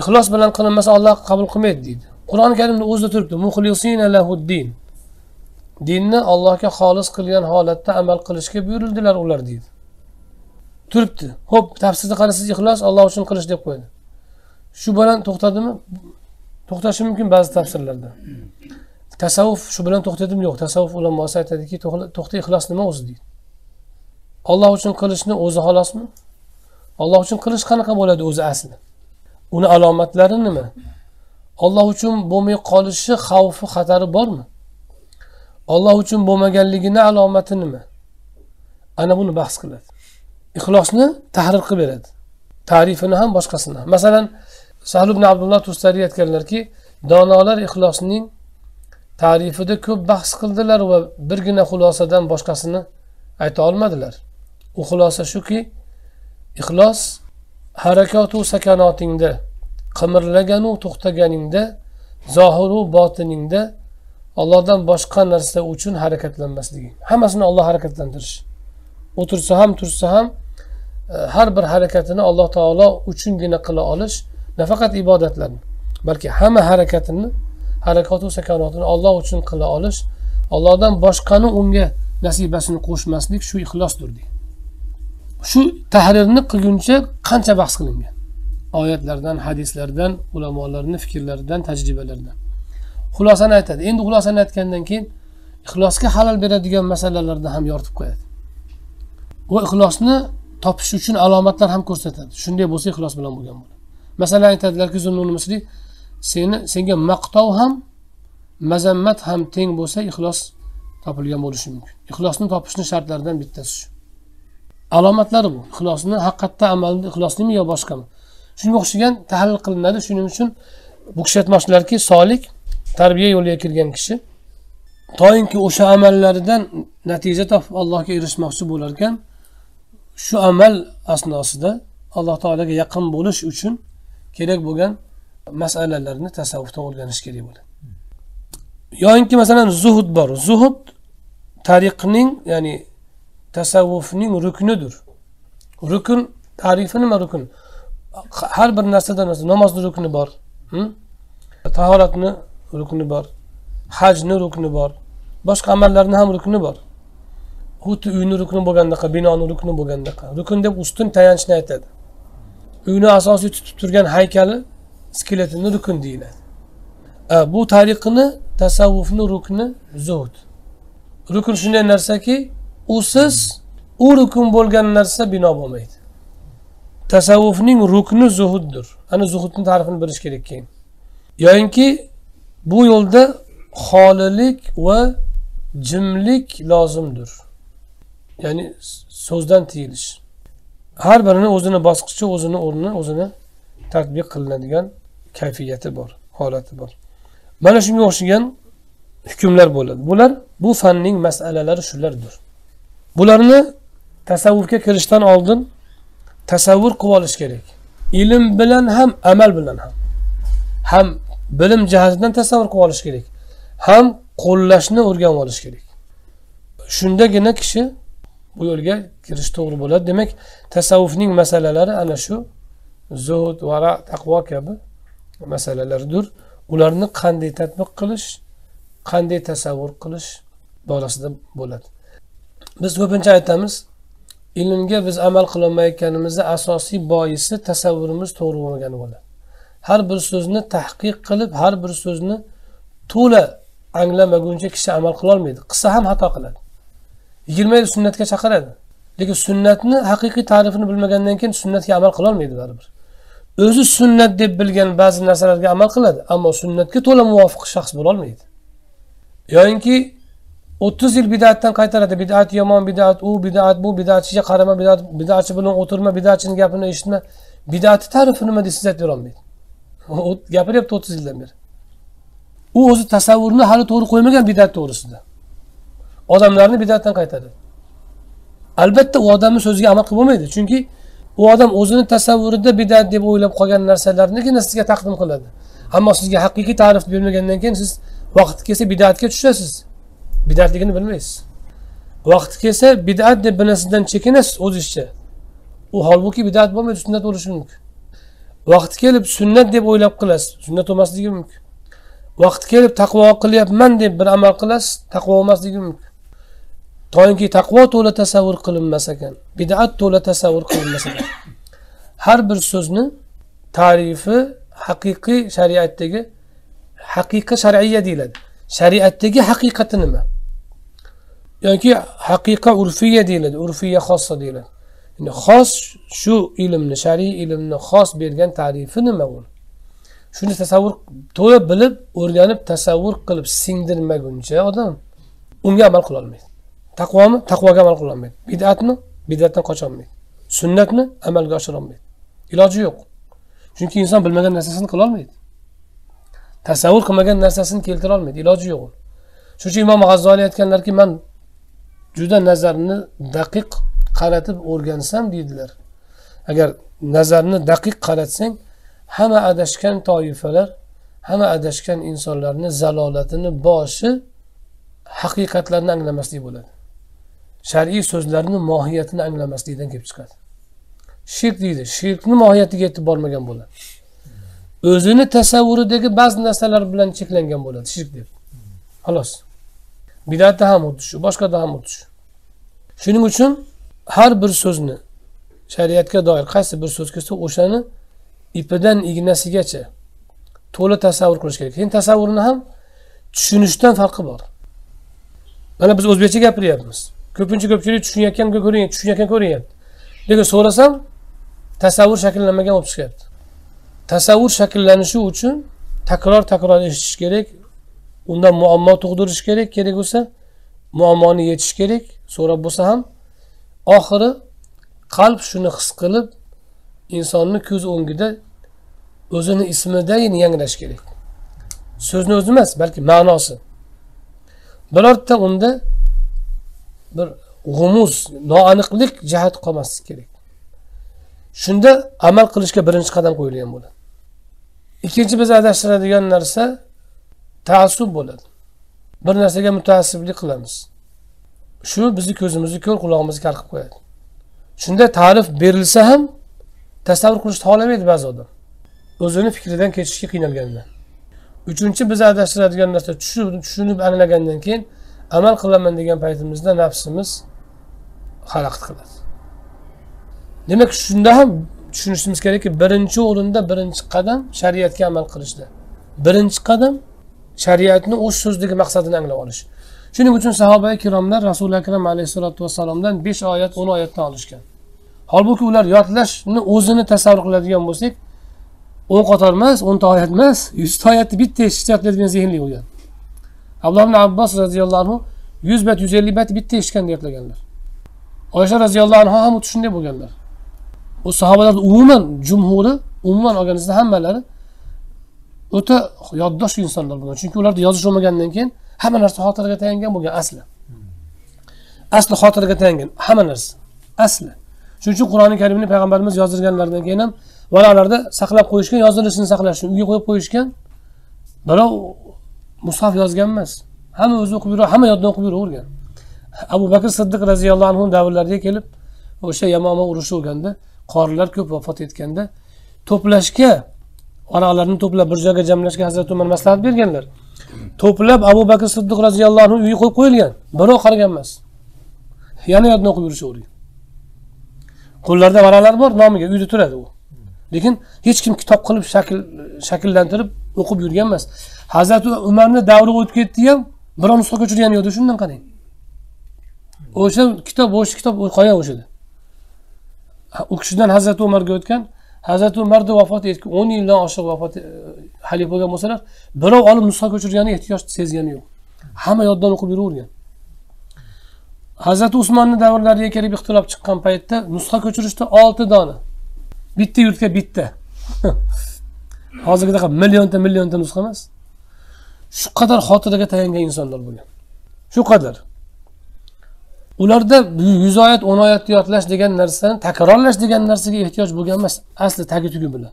Ixlos bilan qilinmasa olloh qabul qilmaydi deydi. Qur'oni karimda o'zida turibdi. Muxlisina lahuddin dinni allohga xolis qilgan holatda amal qilishga buyurildilar ular deydi. Turibdi. Ho'p tafsirda qarasangiz ixlos alloh uchun qilish deb qo'ydi. Shu bilan to'xtadimi? To'xtashi mumkin ba'zi tafsirlarda. Tasavvuf shu bilan to'xtadimi yo'q. Tasavvuf ulamosi aytadiki to'xta ixlos nima o'zi deydi. Olloh uchun qilishni o'zi xolosmi olloh uchun qilish qanaqa bo'ladi o'zi asli? Uni alomatlari nima? Olloh uchun bo'lmay qolishi xavfi xatari bormi? Olloh uchun bo'lmaganligini alomati nima? Ana buni bahs qiladi. Ixlosni tahrir qilib beradi. Tarifini ham boshqasini ham. Masalan sahl ibn abdulloh tustariy aytganlarki donolar ixlosning tarifida ko'p bahs qildilar va birgina xulosadan boshqasini ayta olmadilar. U xulosa shuki ixlos harakatu sakanotingda qimirlaganu to'xtaganingda zohiru botiningda ollohdan boshqa narsa uchun harakatlanmasliging. Hammasini olloh harakatlantirish. O'tirsa ham tursa ham e, har bir harakatini alloh taolo uchungina qila olish nafaqat ibodatlarni balki hamma harakatini harakatu sakonatini olloh uchun qila olish ollohdan boshqani unga nasibasini qo'shmaslik shu ixlosdir deydi. Shu tahrirni qilguncha qancha bahs qilingan? Oyatlardan hadislardan ulamolarni fikrlaridan tajribalaridan. Xulosani aytadi. Endi xulosani aytgandan keyin ixlosga xalal beradigan masalalarni ham yoritib qo'yadi. Va ixlosni topish uchun alomatlar ham ko'rsatadi. Shunday bo'lsa ixlos bilan bo'lgan bo'ladi. Masalan aytadilarki misli seni senga maqtov ham mazammat ham teng bo'lsa ixlos topilgan bo'lishi mumkin. Ixlosni topishni shartlaridan bittasi shu. Alomatlari bu. Ixlosni haqiqatda amalni ixloslimi yo boshqami? Shunga o'xshagan tahlil qilinadi. Shuning uchun bu kishi aytmoqchilarki solik tarbiya yo'liga kirgan kishi toinki o'sha amallaridan natija topib allohga erishmoqchi bo'larkan shu amal asnosida alloh taologa yaqin bo'lish uchun kerak bo'lgan masalalarni tasavvufdan o'rganish kerak bo'ladi. Yoyinki masalan zuhud bor. Zuhud tariqning ya'ni tasavvufning ruknidir rukn tarifi nima rukn har bir narsada masalan namozni rukni bor hm? tahoratni rukni bor hajni rukni bor boshqa amallarni ham rukni bor. Xuddi uyni rukni bo'lgandaqa binoni rukni bo'lgandaqa. Rukn deb ustun tayanchni aytadi. Uyni asosiy tutib turgan haykali skeletini rukn deyiladi. E, bu tariqini tasavvufni rukni zuhd. Rukn shunday narsaki usiz u rukn bo'lgan narsa bino bo'lmaydi. Tasavvufning rukni zuhuddir. Ana zuhudni ta'rifini bilish kerak keyin. Yoyinki bu yo'lda xolilik va jimlik lozimdir. Ya'ni so'zdan tiyilish. Har birini o'zini bosqichi o'zini o'rni o'zini tadbiq qilinadigan kayfiyati bor holati bor. Mana shunga o'xshagan hukmlar bo'ladi. Bular bu fanning masalalari shulardir. Bularni tasavvufga kirishdan oldin tasavvur qilib olish kerak. Ilm bilan ham amal bilan ham. Ham bilim jihatidan tasavvur qilib olish kerak. Ham qo'llashni o'rganib olish kerak. Shundagina kishi bu yo'lga kirish to'g'ri bo'ladi. Demak tasavvufning masalalari ana shu zuhud vara taqvo kabi masalalardir. Ularni qanday tadbiq qilish qanday tasavvur qilish borasida bo'ladi. Biz ko'pincha aytamiz ilmga biz amal qilolmayotganimizni asosiy boisi tasavvurimiz to'g'ri bo'lmagani bo'ladi har bir so'zni tahqiq qilib har bir so'zni to'la anglamaguncha kishi amal qilolmaydi qilsa ham xato qiladi. Yigirma yil sunnatga chaqiradi. Lekin sunnatni haqiqiy ta'rifini bilmagandan keyin sunnatga amal qilolmaydi baribir. O'zi sunnat deb bilgan ba'zi narsalarga amal qiladi ammo sunnatga to'la muvofiq shaxs bo'lolmaydi yoyinki o'ttiz yil bidatdan qaytaradi. Bidat yomon bidat u bidat bu bidatchiga qarama bidat bidatchi bilan o'tirma bidatchini gapini eshitma. Bidatni ta'rifi nima deb siz aytib berolmaydi. Gapiryapti o'ttiz yildan beri. U o'zi tasavvurni hali to'g'ri qo'ymagan bidat to'g'risida. Odamlarni bidatdan qaytaradi. Albatta u odamni so'ziga amal qilib bo'lmaydi. Chunki u odam o'zini tasavvurida bidat deb o'ylab qolgan narsalarnigina sizga taqdim qiladi. Ammo sizga haqiqiy ta'rif bermagandan keyin siz vaqti kelsa bidatga tushasiz. Bidatligini bilmaysiz. Vaqti kelsa bidat deb bir narsadan chekinasiz o'zizcha u holbuki bidat bo'lmaydi sunnat bo'lishi mumkin. Vaqti kelib sunnat deb o'ylab qilasiz sunnat bo'lmasligi mumkin. Vaqti kelib taqvo qilyapman deb bir amal qilasiz taqvo bo'lmasligi mumkin. Toinki taqvo to'la tasavvur qilinmas ekan bidat to'la tasavvur qilinmas ekan. Har bir so'zni tarifi haqiqiy shariatdagi haqiqa shar'iya deyiladi. Shariatdagi haqiqati nima yoki haqiqa urfiya deyiladi urfiya xossa deyiladi. Yani xos shu ilmni shar'iy ilmni xos bergan tarifi nima u? Shuni tasavvur to'la bilib o'rganib tasavvur qilib singdirmaguncha odam unga amal qilolmaydi taqvomi? Taqvoga amal qilolmaydi bidatmi? Bidatdan qocholmaydi sunnatni amalga oshirolmaydi iloji yo'q. Chunki inson bilmagan narsasini qilolmaydi tasavvur qilmagan narsasini keltira olmaydi iloji yo'q shuning uchun imom g'azzoliy aytganlarki man juda nazarni daqiq qaratib o'rgansam deydilar. Agar nazarni daqiq qaratsang hamma adashgan toifalar hamma adashgan insonlarni zalolatini boshi haqiqatlarni anglamaslik bo'ladi. Shar'iy so'zlarni mohiyatini anglamaslikdan kelib chiqadi. Shirk deydi. Shirkni mohiyatiga yetib bormagan bo'ladi. O'zini tasavvuridagi ba'zi narsalar bilan cheklangan bo'ladi shirk deb. Xolos. Bidatda ham xuddi shu boshqada ham xuddi shu shuning uchun har bir so'zni shariatga doir qaysi bir so'z kelsa o'shani ipidan ignasigacha to'la tasavvur qilish kerak. Keyin tasavvurni ham tushunishdan farqi bor. Mana biz o'zbekcha gapiryapmiz. Ko'pincha ko'pchilik tushunayotganga ko'rinyapti tushunayotgan ko'rinyapti lekin so'rasam tasavvur shakllanmagan bo'lib chiqyapti. Tasavvur shakllanishi uchun takror takror eshitish kerak undan muammo tug'dirish kerak kerak bo'lsa muammoni yechish kerak so'rab bo'lsa ham. Oxiri qalb shuni his qilib insonni ko'z o'ngida o'zini ismidayin yanglash kerak. So'zni o'zi emas balki ma'nosi. Birorta unda bir g'umuz noaniqlik jihati qolmasligi kerak. Shunda amal qilishga birinchi qadam qo'yilgan bo'ladi. Ikkinchi biz adashtiradigan narsa taassub bo'ladi. Bir narsaga mutaassiblik qilamiz. Shu bizni ko'zimizni ko'r qulog'imizni kar qilib qo'yadi. Shunda ta'rif berilsa ham tasavvur qilishni xohlamaydi ba'zi odam. O'zini fikridan kechishga qiynalgandan uchinchi bizni adashtiradigan narsa tushunib anglagandan keyin amal qilaman degan paytimizda nafsimiz xalaqit qiladi. Demak shunda ham tushunishimiz kerakki birinchi o'rinda birinchi qadam shariatga amal qilishda. Birinchi qadam shariatni o'z so'zidagi maqsadini anglab olish. Shuning uchun sahoba ikromlar rasuli akram alayhissalotu vassalomdan besh oyat o'n oyatdan olishgan. Holbuki ular yodlashni o'zini tasavvur qiladigan bo'lsak o'n qator emas o'nta oyat emas yuzta oyatni bitta eshitishda yodlaydigan zehnli bo'lgan. Abdulloh ibn abbos roziyallohu anhu yuz bat yuz ellik bat bitta eshitgan deb yodlaganlar. Oysha roziyallohu anhu ham xuddi shunday bo'lganlar. U sahobalarni umuman jumhuri umuman olganingizda hammalari o'ta yoddosh insonlar bo'lgan chunki ularda yozish bo'lmagandan keyin hamma narsa xotiraga tayangan bo'lgan asli. Asli xotiraga tayangan hamma narsa. Asli. Shuning uchun qur'oni karimni payg'ambarimiz yozdirganlaridan keyin ham varaqlarda saqlab qo'yishgan yozilishini saqlash uchun uyga qo'yib qo'yishgan birov mushaf yozgan emas. Hamma o'zi o'qib yura hamma yoddan o'qib yuravergan. Abu bakr siddiq roziyallohu anhu davrlariga kelib o'sha yamoma urushi bo'lganda qorilar ko'p vafot etganda to'plashga varaqlarni to'plab bir joyga jamlashga hazrati umar maslahat berganlar. To'plab abu bakr siddiq roziyallohu anhu uyiga qo'yib qo'yilgan. Birov qaragan emas. Yana yoddan o'qib yurishavergan qo'llarida varaqlar bor nomiga uyda turadi u. Lekin hech kim kitob qilib shakl shakllantirib o'qib yurgan emas. Hazrati umarni davri o'tib ketdi ham biror nusxa ko'chirgani yo'q shundan qarang. O'sha kitob o'sha kitob qolgan o'shada. U kishidan hazrati umarga o'tgan. Hazrati umarni vafot etgan o'n yildan oshiq vafot e, halif bo'lgan bo'lsalar birov olib nusxa ko'chirgani ehtiyoj sezgani yo'q. Hamma yoddan o'qib yuravergan. Hazrati usmonni davrlariga kelib ixtilof chiqqan paytda nusxa ko'chirishda olti dona. Bitta yurtga bitta. Hozirgidaqa millionta millionta nusxa emas. Shu qadar xotiraga tayangan insonlar bo'lgan. Shu qadar. Ularda yuz oyat o'n oyatni yodlash degan narsani takrorlash degan narsaga ehtiyoj bo'lgan emas. Asli tagi tugi bilan.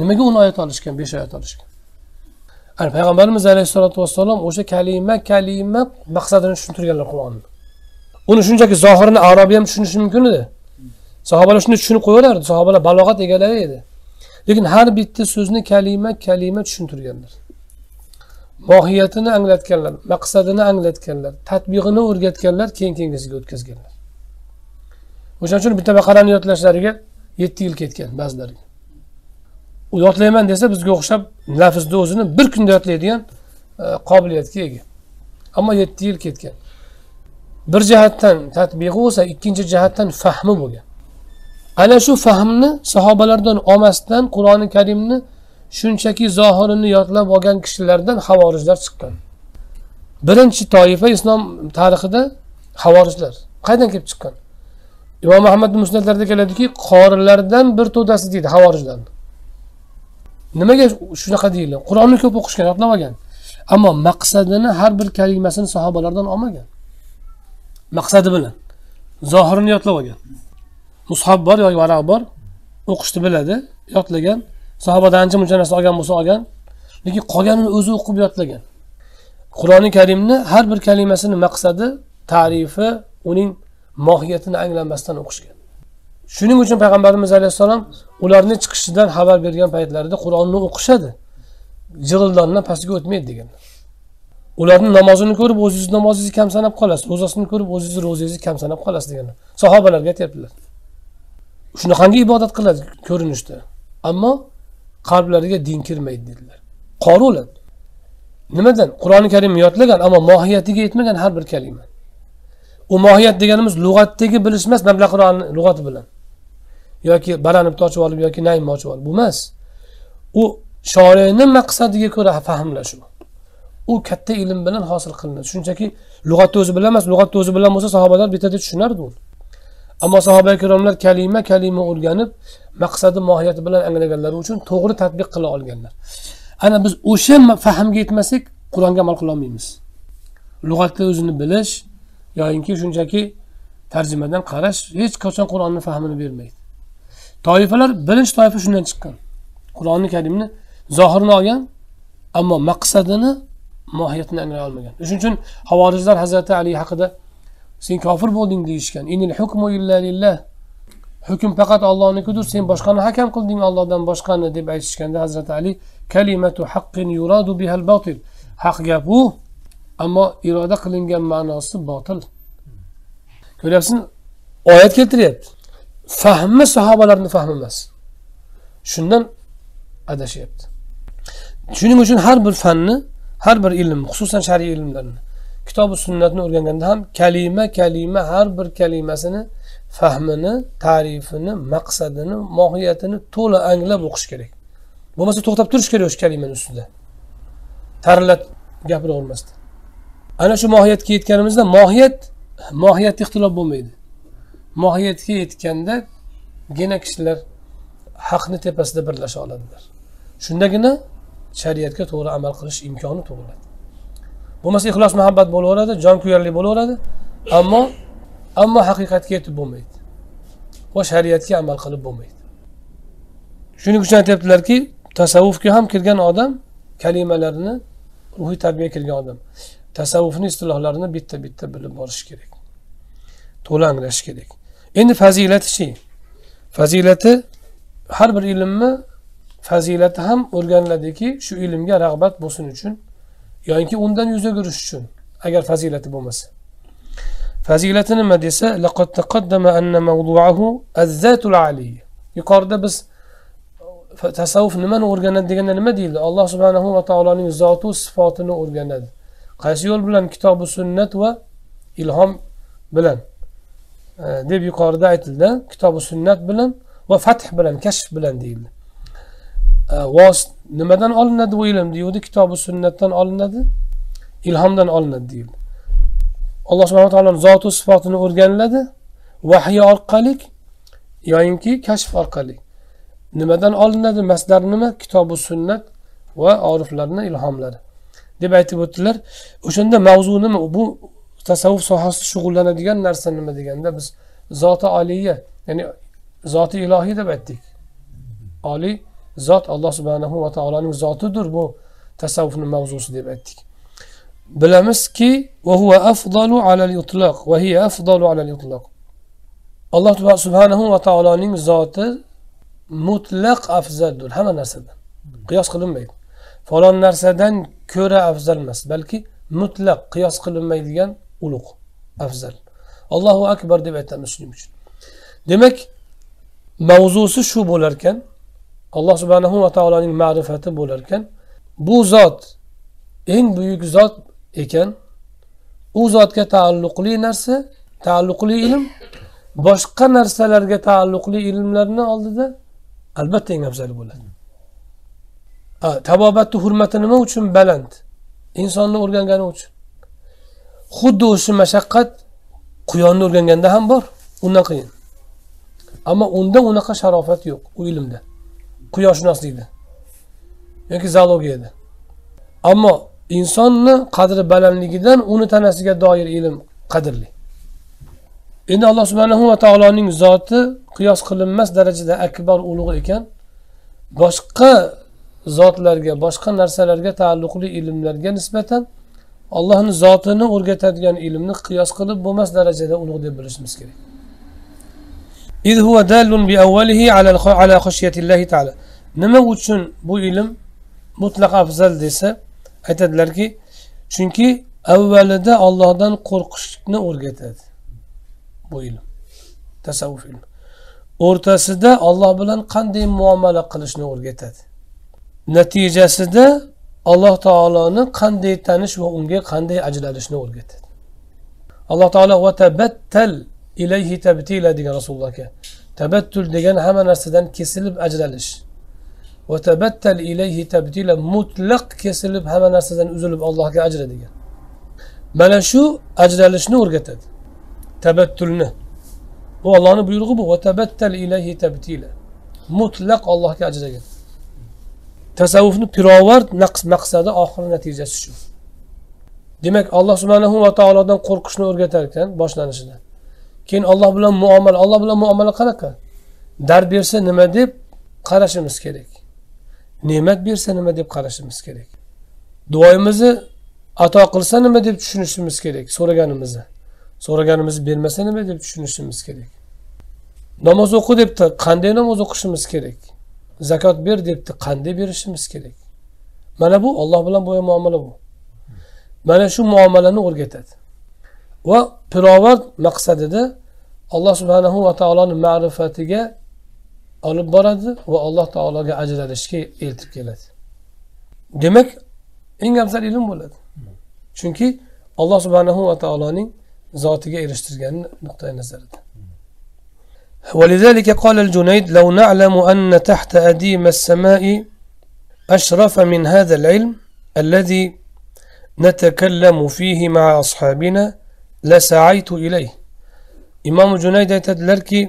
Nimaga o'n oyat olishgan besh oyat olishgan? Ana payg'ambarimiz alayhissalotu vassalom o'sha kalima kalima maqsadini tushuntirganlar qur'onni uni shunchaki zohirini arobiy ham tushunishi mumkin edi. Sahobalar shuni tushunib qo'yaverardi sahobalar balog'at egalari edi. Lekin har bitta so'zni kalima kalima tushuntirganlar. Mohiyatini anglatganlar maqsadini anglatganlar tadbig'ini o'rgatganlar keyin keyingisiga o'tkazganlar. O'shaning uchun bitta baqarani yodlashlariga yetti yil ketgan ba'zilariga. U yodlayman desa bizga o'xshab lafzni o'zini bir kunda yodlaydigan e, qobiliyatga ega. Ammo yetti yil ketgan. Bir jihatdan tatbiqi bo'lsa ikkinchi jihatdan fahmi bo'lgan. Ana shu fahmni sahobalardan olmasdan qur'oni karimni shunchaki zohirini yodlab olgan kishilardan havorijlar chiqqan. Birinchi toifa islom tarixida havorijlar. Qayerdan kelib chiqqan? Imom ahmad musnatlarda keladiki qorilardan bir to'dasi deydi havorijlarni nimaga shunaqa deyiladi qur'onni ko'p o'qishgan yodlab olgan. Ammo maqsadini har bir kalimasini sahobalardan olmagan. Maqsadi bilan. Zohirini yodlab olgan. Mushob bor yoki varaq bor o'qishni biladi yodlagan. Sahobadan ancha muncha narsa olgan bo'lsa olgan lekin qolganini o'zi o'qib yodlagan. Qur'oni karimni har bir kalimasini maqsadi tarifi uning mohiyatini anglamasdan o'qishgan. Shuning uchun payg'ambarimiz alayhissalom ularni chiqishidan xabar bergan paytlarida qur'onni o'qishadi. Jig'ildondan pastga o'tmaydi deganlar. Ularni namozini ko'rib o'zingizni namozingizni kam sanab qolasiz ro'zasini ko'rib o'zingizni ro'zangizni kam sanab qolasiz deganlar. Sahobalarga aytyaptilar. Shunaqangi ibodat qiladi ko'rinishda? Ammo qalblariga din kirmaydi dedilar. Qori nimadan? Qur'oni karimni yodlagan ammo mohiyatiga yetmagan har bir kalima. U mohiyat deganimiz lug'atdagi bilish emas mablag qur'onni lug'ati bilan. Yoki balanibni ochib olib yoki naymni ochib olib. Bu emas. U shoirni maqsadiga ko'ra fahmlash u. U katta ilm bilan hosil qilinadi. Shunchaki lug'atni o'zi bilan emas lug'atni o'zi bilan bo'lsa sahobalar bittada tushunardi uni ammo sahoba ikromlar kalima kalima o'rganib maqsadi mohiyati bilan anglaganlari uchun to'g'ri tadbiq qila olganlar. Ana biz o'sha fahmga yetmasak qur'onga amal qilolmaymiz lug'atni o'zini bilish yoyinki shunchaki tarjimadan qarash hech qachon qur'onni fahmini bermaydi. Toifalar birinchi toifa shundan chiqqan. Qur'oni karimni zohirini olgan ammo maqsadini mohiyatini anglay olmagan. Shuning uchun havorijlar hazrati ali haqida sen kofir bo'lding deyishgan inil hukmu illa lillah hukm faqat ollohnikidir sen boshqani hakam qilding ollohdan boshqani deb aytishganda hazrati ali kalimatu haqqin yuradu bihal botil haq gap u ammo iroda qilingan ma'nosi botil. Ko'ryapsizmi? Oyat keltiryapti. Fahmi sahobalarni fahmi emas. Shundan adashyapti shuning uchun har bir fanni har bir ilm xususan shariy ilmlarni kitobi sunnatni o'rganganda ham kalima kalima har bir kalimasini fahmini ta'rifini maqsadini mohiyatini to'la anglab o'qish kerak. Bo'lmasa to'xtab turish kerak o'sha kalimani ustida. Tarilab gapiravermasdan ana shu mohiyatga yetganimizda mohiyat mohiyatda ixtilof bo'lmaydi. Mohiyatga yetgandagina kishilar haqni tepasida birlasha oladilar. Shundagina shariatga to'g'ri amal qilish imkoni tug'iladi. Bo'lmasa ixlos muhabbat bo'laveradi jonkuyarlik bo'laveradi ammo ammo haqiqatga yetib bo'lmaydi. Va shariatga amal qilib bo'lmaydi. Shuning uchun aytyaptilarki tasavvufga ham kirgan odam kalimalarni ruhiy tarbiyaga kirgan odam tasavvufni istilohlarini bitta bitta bilib borishi kerak. To'la kerak. Endi fazilatichi fazilati har bir ilmni fazilati ham o'rganiladiki shu ilmga rag'bat bo'lsin uchun yoki undan yuz o'girish uchun agar fazilati bo'lmasa. Fazilati nima desa yuqorida biz tasavvuf nimani o'rganadi deganda nima deyildi? Alloh subhanahu va taoloning zotu sifatini o'rganadi. Qaysi yo'l bilan kitobi sunnat va ilhom bilan? E, deb yuqorida aytildi. Kitobi sunnat bilan va fath bilan kashf bilan deyildi. E, nimadan olinadi bu ilm? Deyuvdi kitobi sunnatdan olinadi ilhomdan olinadi deyildi. Alloh subhana taoloni zotu sifatini o'rganiladi. Vahiy orqali yoyinki kashf orqali. Nimadan olinadi? Masdar nima? Kitobi sunnat va oriflarni ilhomlari. Deb aytib o'tdilar. O'shanda mavzu nima? Bu tasavvuf sohasida shug'ullanadigan narsa nima deganda biz zoti oliya ya'ni zoti ilohiy deb aytdik. Oliy zot alloh subhanahu va taoloning zotidir bu tasavvufni mavzusi deb aytdik. Bilamizki alloh subhanahu va taoloning zoti mutlaq afzaldir hamma narsadan. Qiyos qilinmaydi. Falon narsadan ko'ra afzal emas balki mutlaq qiyos qilinmaydigan ulug' afzal. Allohu akbar deb aytamiz shuning uchun. Demak mavzusi shu bo'larkan alloh subhanahu va taoloning ma'rifati bo'larkan bu zot eng buyuk zot ekan. U zotga taalluqli narsa taalluqli ilm boshqa narsalarga taalluqli ilmlarni oldida albatta eng afzali bo'ladi. Tabobatni hurmati nima uchun? Baland. Insonni o'rgangani uchun. Xuddi o'sha mashaqqat quyonni o'rganganda ham bor undan qiyin. Ammo unda unaqa sharofat yo'q u ilmda. Quyoshshunoslikda yoki zoologiyada. Ammo insonni qadri balandligidan uni tanasiga doir ilm qadrli. Endi alloh subhanahu va taoloning zoti qiyos qilinmas darajada akbar ulug' ekan. Boshqa zotlarga boshqa narsalarga taalluqli ilmlarga nisbatan allohni zotini o'rgatadigan ilmni qiyos qilib bo'lmas darajada ulug' deb bilishimiz kerak. Nima uchun bu ilm mutlaq afzal desa aytadilarki chunki avvalida ollohdan qo'rqishni o'rgatadi. Bu ilm tasavvuf ilmi o'rtasida olloh bilan qanday muomala qilishni o'rgatadi. Natijasida alloh taoloni qanday tanish va unga qanday ajralishni o'rgatadi. Alloh taolo tabattal ilayhi tabtila degan rasulullohga. Tabattul degan hamma narsadan kesilib ajralish. Tabattal ilayhi tabtila mutlaq kesilib hamma narsadan uzilib allohga ajra degan. Mana shu ajralishni o'rgatadi. Tabattulni. Bu ollohni buyrug'i bu. tabattal ilayhi tabtila mutlaq allohga ajragan tasavvufni pirovard maqsadi oxiri natijasi shu. Demak alloh subhanahu va taolodan qo'rqishni o'rgatar ekan boshlanishida. Keyin olloh bilan muomala. Olloh bilan muomala qanaqa? Dard bersa nima deb qarashimiz kerak? Ne'mat bersa nima deb qarashimiz kerak? Duoyimizni ato qilsa nima deb tushunishimiz kerak so'raganimizni? So'raganimizni bermasa nima deb tushunishimiz kerak? Namoz o'qi debdi qanday namoz o'qishimiz kerak? Zakot ber debdi qanday berishimiz kerak? Mana bu olloh bilan bo'lgan muomala bu. Mana shu muomalani o'rgatadi. Va pirovard maqsadida alloh subhanahu va taoloni ma'rifatiga olib boradi va alloh taologa ajralishga eltib keladi demak eng afzal ilm bo'ladi chunki alloh subhanahu va taoloning zotiga erishtirgani nuqtai nazaridan ولذلك قال الجنيد لو نعلم أن تحت أديم السماء أشرف من هذا العلم الذي نتكلم فيه مع أصحابنا لسعيت إليه إمام جنيد aytadilarki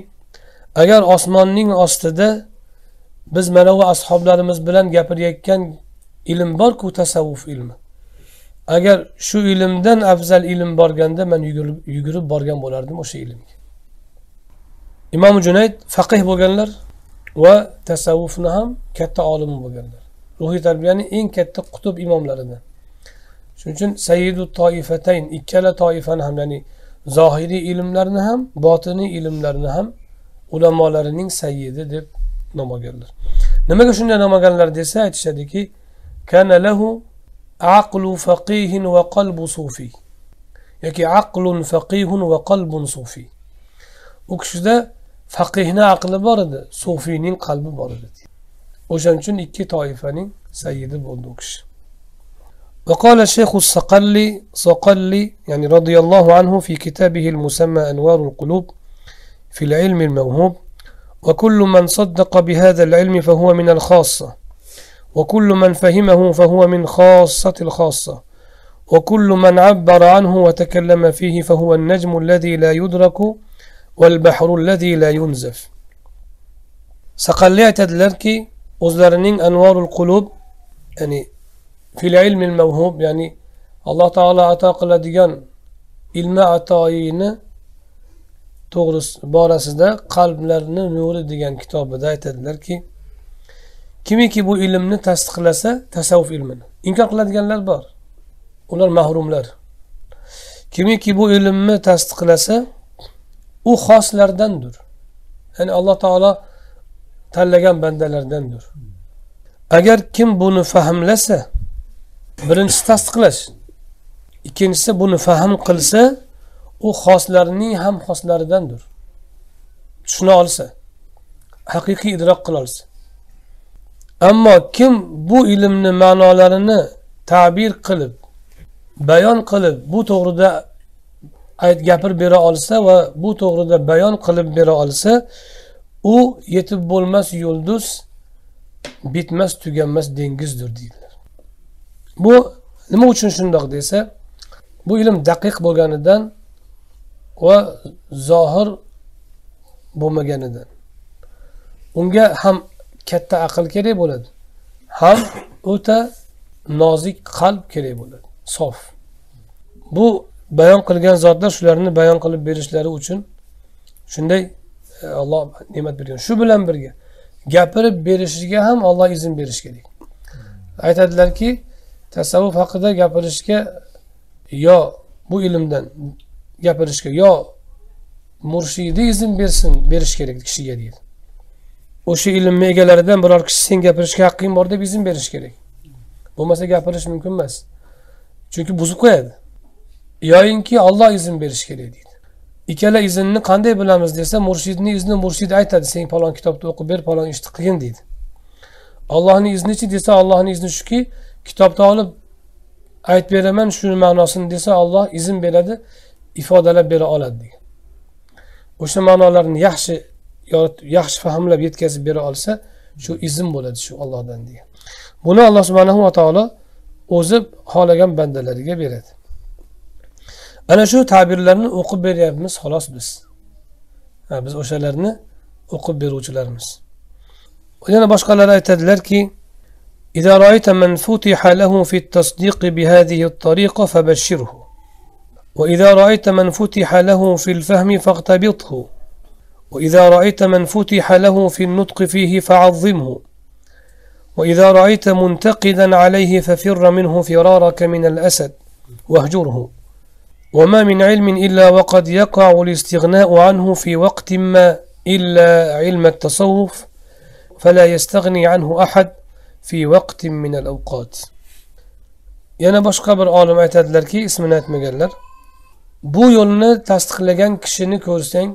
agar osmonning ostida biz mana bu ashoblarimiz bilan gapirayotgan ilm borku tasavvuf ilmi. Agar shu ilmdan afzal ilm borganda man yugurib yugurib borgan bo'lardim o'sha ilmga. Imom junayd faqih bo'lganlar va tasavvufni ham katta olimi bo'lganlar. Ruhiy tarbiyani eng katta qutb imomlaridan. Shuning uchun sayyidu toifatayn ikkala toifani ham ya'ni zohiriy ilmlarni ham botiniy ilmlarni ham ulamolarining sayyidi deb nom olganlar nimaga shunday nom olganlar desa aytishadiki kana lahu aqlu faqihin va qalbu sufiy yoki aqlun faqihun va qalbun sufiy u kishida faqihni aqli bor edi sufiyning qalbi bor edi o'shaning uchun ikki toifaning sayyidi bo'ldi u kishi وقال الشيخ الصقلي صقلي يعني رضي الله عنه في كتابه المسمى أنوار القلوب في العلم الموهوب وكل من صدق بهذا العلم فهو من الخاصة وكل من فهمه فهو من خاصة الخاصة وكل من عبر عنه وتكلم فيه فهو النجم الذي لا يدرك والبحر الذي لا ينزف. سقلي aytadilarki o'zlarining anvorul qulub ya'ni fil ilmil mavhub ya'ni alloh taolo ato qiladigan ilmi atoyini to'g'risi borasida qalblarni nuri degan kitobida aytadilarki kimiki bu ilmni tasdiqlasa tasavvuf ilmini. Inkor qiladiganlar bor. Ular mahrumlar. Kimiki bu ilmni tasdiqlasa u xoslardandir. Ya'ni alloh taolo tanlagan bandalardandir. Agar kim buni fahmlasa birinchisi tasdiqlash ikkinchisi buni fahm qilsa u xoslarning ham xoslaridandir. Tushuna olsa haqiqiy idrok qila olsa. Ammo kim bu ilmni ma'nolarini ta'bir qilib bayon qilib bu to'g'rida ayt gapirib bera olsa va bu to'g'rida bayon qilib bera olsa u yetib bo'lmas yulduz bitmas tuganmas dengizdir deydilar. Bu nima uchun shundoq desa bu ilm daqiq bo'lganidan va zohir bo'lmaganidan. Unga ham katta aql kerak bo'ladi ham o'ta nozik qalb kerak bo'ladi sof. Bu bayon qilgan zotlar shularni bayon qilib berishlari uchun shunday e, olloh ne'mat bergan. Shu bilan birga gapirib berishiga ham olloh izn berishi kerak. Aytadilarki tasavvuf haqida gapirishga yo bu ilmdan gapirishga yo murshidi izn bersin berish kerak kishiga deydi o'sha ilmni egalaridan biror kishi sen gapirishga haqqing bor deb izn berish kerak bo'lmasa gapirish mumkin emas chunki buzib qo'yadi yoyinki olloh izn berishi kerak deydi ikkala iznni qanday bilamiz desa murshidni izni murshid aytadi sen falon kitobni o'qib ber falon ishni qilgin deydi ollohni iznichi desa ollohni izni shuki kitobni olib aytib beraman shuni ma'nosini desa olloh izn beradi ifodalab bera oladi degan o'sha ma'nolarni yaxshi yaxshi fahmlab yetkazib bera olsa shu izn bo'ladi shu ollohdan degan buni alloh subhanahu va taolo o'zi xohlagan bandalariga beradi ana shu ta'birlarni o'qib beryapmiz xolos biz ha, biz o'shalarni o'qib beruvchilarmiz yana boshqalar aytadilarki إذا رأيت من فتح له في التصديق بهذه الطريقة فبشره وإذا رأيت من فتح له في الفهم فاغتبطه وإذا رأيت من فتح له في النطق فيه فعظمه. وإذا رأيت منتقدا عليه ففر منه فرارك من الأسد واهجره. وما من علم إلا وقد يقع الاستغناء عنه في وقت ما إلا علم التصوف فلا يستغني عنه أحد في وقت من الأوقات. yana boshqa bir olim aytadilarki ismini aytmaganlar bu yo'lni tasdiqlagan kishini ko'rsang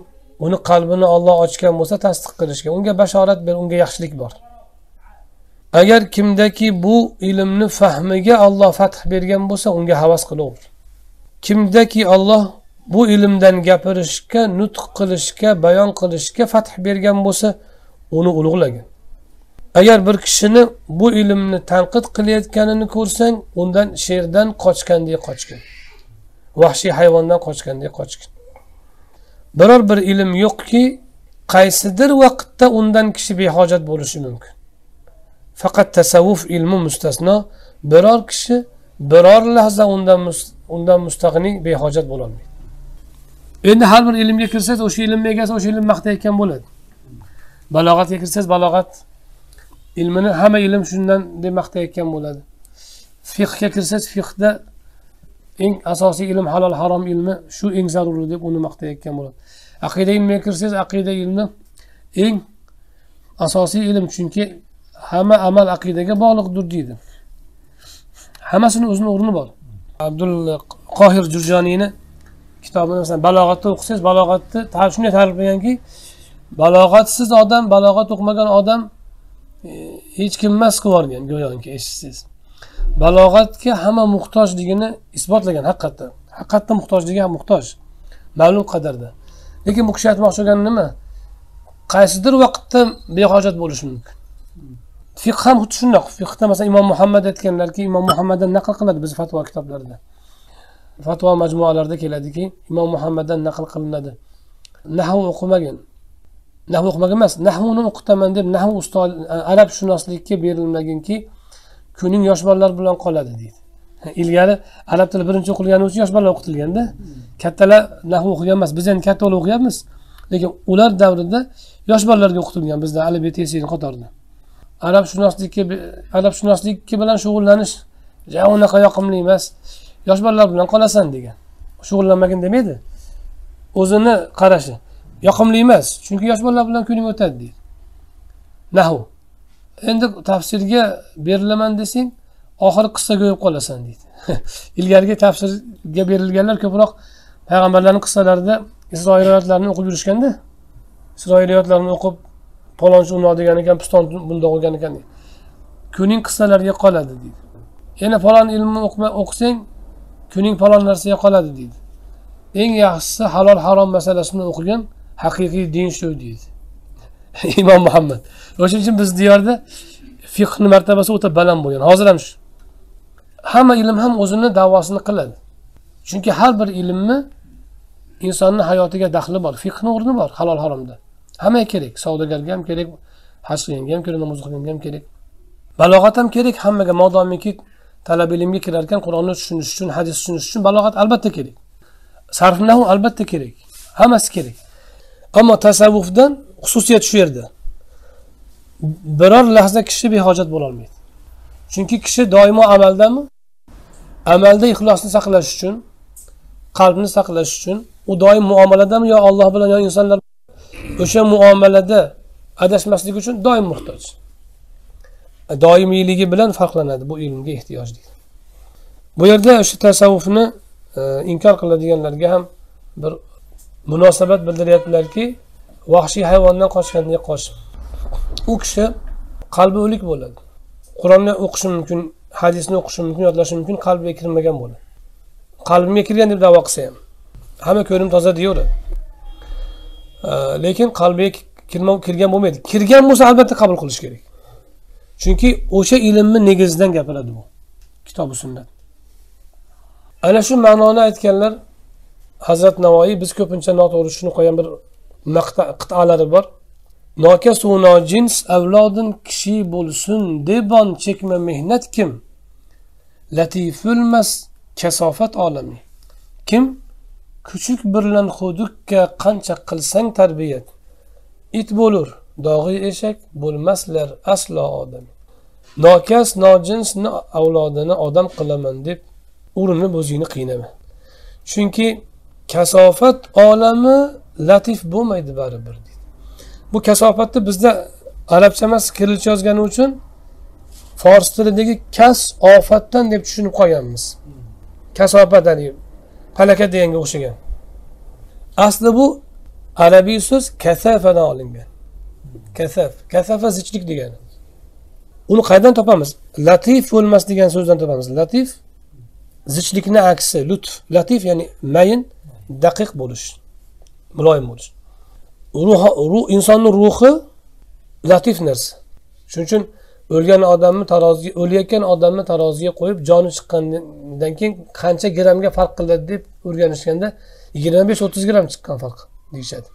uni qalbini olloh ochgan bo'lsa tasdiq qilishga unga bashorat ber unga yaxshilik bor. Agar kimdaki bu ilmni fahmiga olloh fath bergan bo'lsa unga havas qilaver kimdaki olloh bu ilmdan gapirishga nutq qilishga bayon qilishga fath bergan bo'lsa uni ulug'lagin. Agar bir kishini bu ilmni tanqid qilayotganini ko'rsang undan sherdan qochgandek qochgin. Vahshiy hayvondan qochgandek qochgin. Biror bir ilm yo'qki qaysidir vaqtda undan kishi behojat bo'lishi mumkin. Faqat tasavvuf ilmi mustasno biror kishi biror lahza undan undan mustag'niy behojat bo'lolmaydi. Endi har bir ilmga kirsangiz o'sha ilmni egasi o'sha ilmni maqtayotgan bo'ladi. Balog'atga kirsangiz balog'at ilmini hamma ilm shundan deb maqtayotgan bo'ladi. Fiqhga kirsangiz fiqda eng asosiy ilm halol harom ilmi shu eng zaruriy deb uni maqtayotgan bo'ladi. Aqida ilmiga kirsangiz aqida ilmi eng asosiy ilm chunki hamma amal aqidaga bog'liqdir deydi. Hammasini o'zini o'rni bor. Abdul qohir jurjoniyni kitobini masalan balog'atda o'qisangiz balog'atni shunday ta'riflaganki balog'atsiz odam balog'at o'qimagan odam e, hech kim emas qilib yuborgan go'yoki eshitsangiz. Balog'atga hamma muhtojligini isbotlagan haqiqatdan haqiqatda muhtojligi ham muhtoj ma'lum qadarda. Lekin bu kishi aytmoqchi bo'lgani nima? Qaysidir vaqtda behojat bo'lishi mumkin. Fiq ham xuddi shundoq. Fiqda masalan imom muhammad aytganlarki imom muhammaddan naql qiladi biz fatvo kitoblarida. Fatvo majmualarida keladiki imom muhammaddan naql qilinadi. Nahv o'qimagan. Nahv o'qimagan emas nahvuni o'qitaman deb nahv ustod arabshunoslikka berilmaginki kuning yosh bolalar bilan qoladi deydi. Ilgari arab tili birinchi o'qilgani uchun yosh bolalar o'qitilganda kattalar nahu o'qigan emas biz endi kattalar o'qiyapmiz. Lekin ular davrida yosh bolalarga o'qitilgan bizda alif tesini qatorida. Arabshunoslikka arabshunoslik bilan shug'ullanish ja unaqa yoqimli emas yosh bolalar bilan qolasan degan. Shug'ullanmagin demaydi. O'zini qarashi yoqimli emas chunki yosh bolalar bilan kuning o'tadi deydi. Nahu endi tafsirga berilaman desang oxiri qissaga o'yib qolasan deydi. Ilgarigi tafsirga berilganlar ko'proq payg'ambarlarni qissalarida isroiliyotlarni o'qib yurishganda isroiliyotlarni o'qib palonchi undoq degan ekan piston bundoq bo'lgan ekan kuning qissalariga qoladi deydi. Yana falon ilmni o'qisang kuning falon narsaga qoladi deydi. Eng yaxshisi halol harom masalasini o'qigan haqiqiy din shu deydi. imom muhammad. O'shaning uchun biz diyorda fiqni martabasi o'ta baland bo'lgan. Hozir ham shu. Hamma ilm ham o'zini davosini qiladi. Chunki har bir ilmni insonni hayotiga daxli bor fiqni o'rni bor halol haromda. Hammaga kerak. Savdogarga ham kerak haj qilganga ham kerak namoz o'qiganga ham kerak. Balog'at ham kerak hammaga. Modomiki talab ilmga kirar ekan qur'onni tushunish uchun hadis tushunish uchun balog'at albatta kerak. Sarf nahu albatta kerak. Hammasi kerak. Ammo tasavvufdan xususiyat shu yerda. Biror lahza kishi behojat bo'lolmaydi chunki kishi doimo amaldami? Amalda ixlosni saqlash uchun qalbni saqlash uchun u doim muomaladami yo alloh bilan yo insonlar o'sha muomalada adashmaslik uchun doim muhtoj? E, Doimiyligi bilan farqlanadi bu ilmga ehtiyoj deydi. Bu yerda o'sha tasavvufni e, inkor qiladiganlarga ham bir munosabat bildiryaptilarki vahshiy hayvondan qochgandek qochib u kishi qalbi o'lik bo'ladi. Qur'onni o'qishi mumkin hadisni o'qishi mumkin yodlashi mumkin qalbiga kirmagan bo'ladi. Qalbimga kirgan deb davo qilsa ham hamma ko'nglim toza deyaveradi. Lekin qalbiga kirgan bo'lmaydi. Kirgan bo'lsa albatta qabul qilish kerak. Chunki o'sha ilmni negizidan gapiradi bu kitobi sunnat. Ana shu ma'noni aytganlar hazrat navoiy biz ko'pincha noto'g'ri tushunib qo'ygan bir maqta qit'alari bor. Nokasu nojins avlodin kishi bo'lsin debon chekma mehnat kim? Latifulmas kasofat olami. Kim? Kuchuk birlan hudukka qancha qilsang tarbiyat. It bo'lur dog'iy eshak bo'lmaslar aslo odam. Nokas nojinsni avlodini odam qilaman deb urinib o'zingni qiynama. Chunki kasofat olami latif bo'lmaydi baribir deydi. Bu kasofatni bizda arabcha emas kirillcha yozgani uchun fors tilidagi kas ofatdan deb tushunib qolganmiz. Kasofat haligi palaka deganga o'xshagan. Asli bu arabiy so'z kasafadan olingan. Kasaf kasafa zichlik degani. Uni qayerdan topamiz? Latif bo'lmas degan so'zdan topamiz. Latif zichlikni aksi lutf. Latif ya'ni mayin daqiq bo'lish. Muloyim bo'lish ruh insonni ruhi latif narsa. Shuning uchun o'lgan odamni taroziga o'layotgan odamni taroziga qo'yib joni chiqqandan keyin qancha grammga farq qiladi deb o'rganishganda yigirma besh o'ttiz gramm chiqqan farq deyishadi.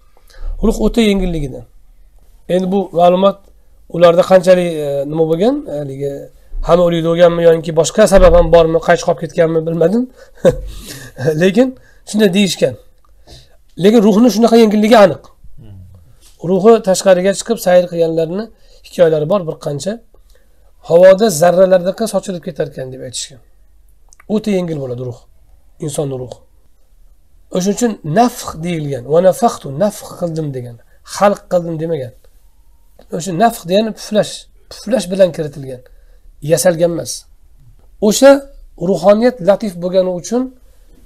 Ruh o'ta yengilligidan endi bu ma'lumot ularda qanchalik e, nima bo'lgan? E, haligi hamma o'likda bo'lganmi yoki boshqa sabab ham bormi qaychi qolib ketganmi bilmadim. Lekin shunday deyishgan. Lekin ruhni shunaqa yengilligi aniq. Ruhi tashqariga chiqib sayr qilganlarni hikoyalari bor bir qancha. Havoda zarralardaqa sochilib ketar ekan deb aytishgan. O'ta yengil bo'ladi ruh insonni ruhi o'shaning uchun nafh deyilgan va nafahtu nafh qildim degan xalq qildim demagan. O'sha nafh degani puflash puflash bilan kiritilgan yasalgan emas. O'sha ruhoniyat latif bo'lgani uchun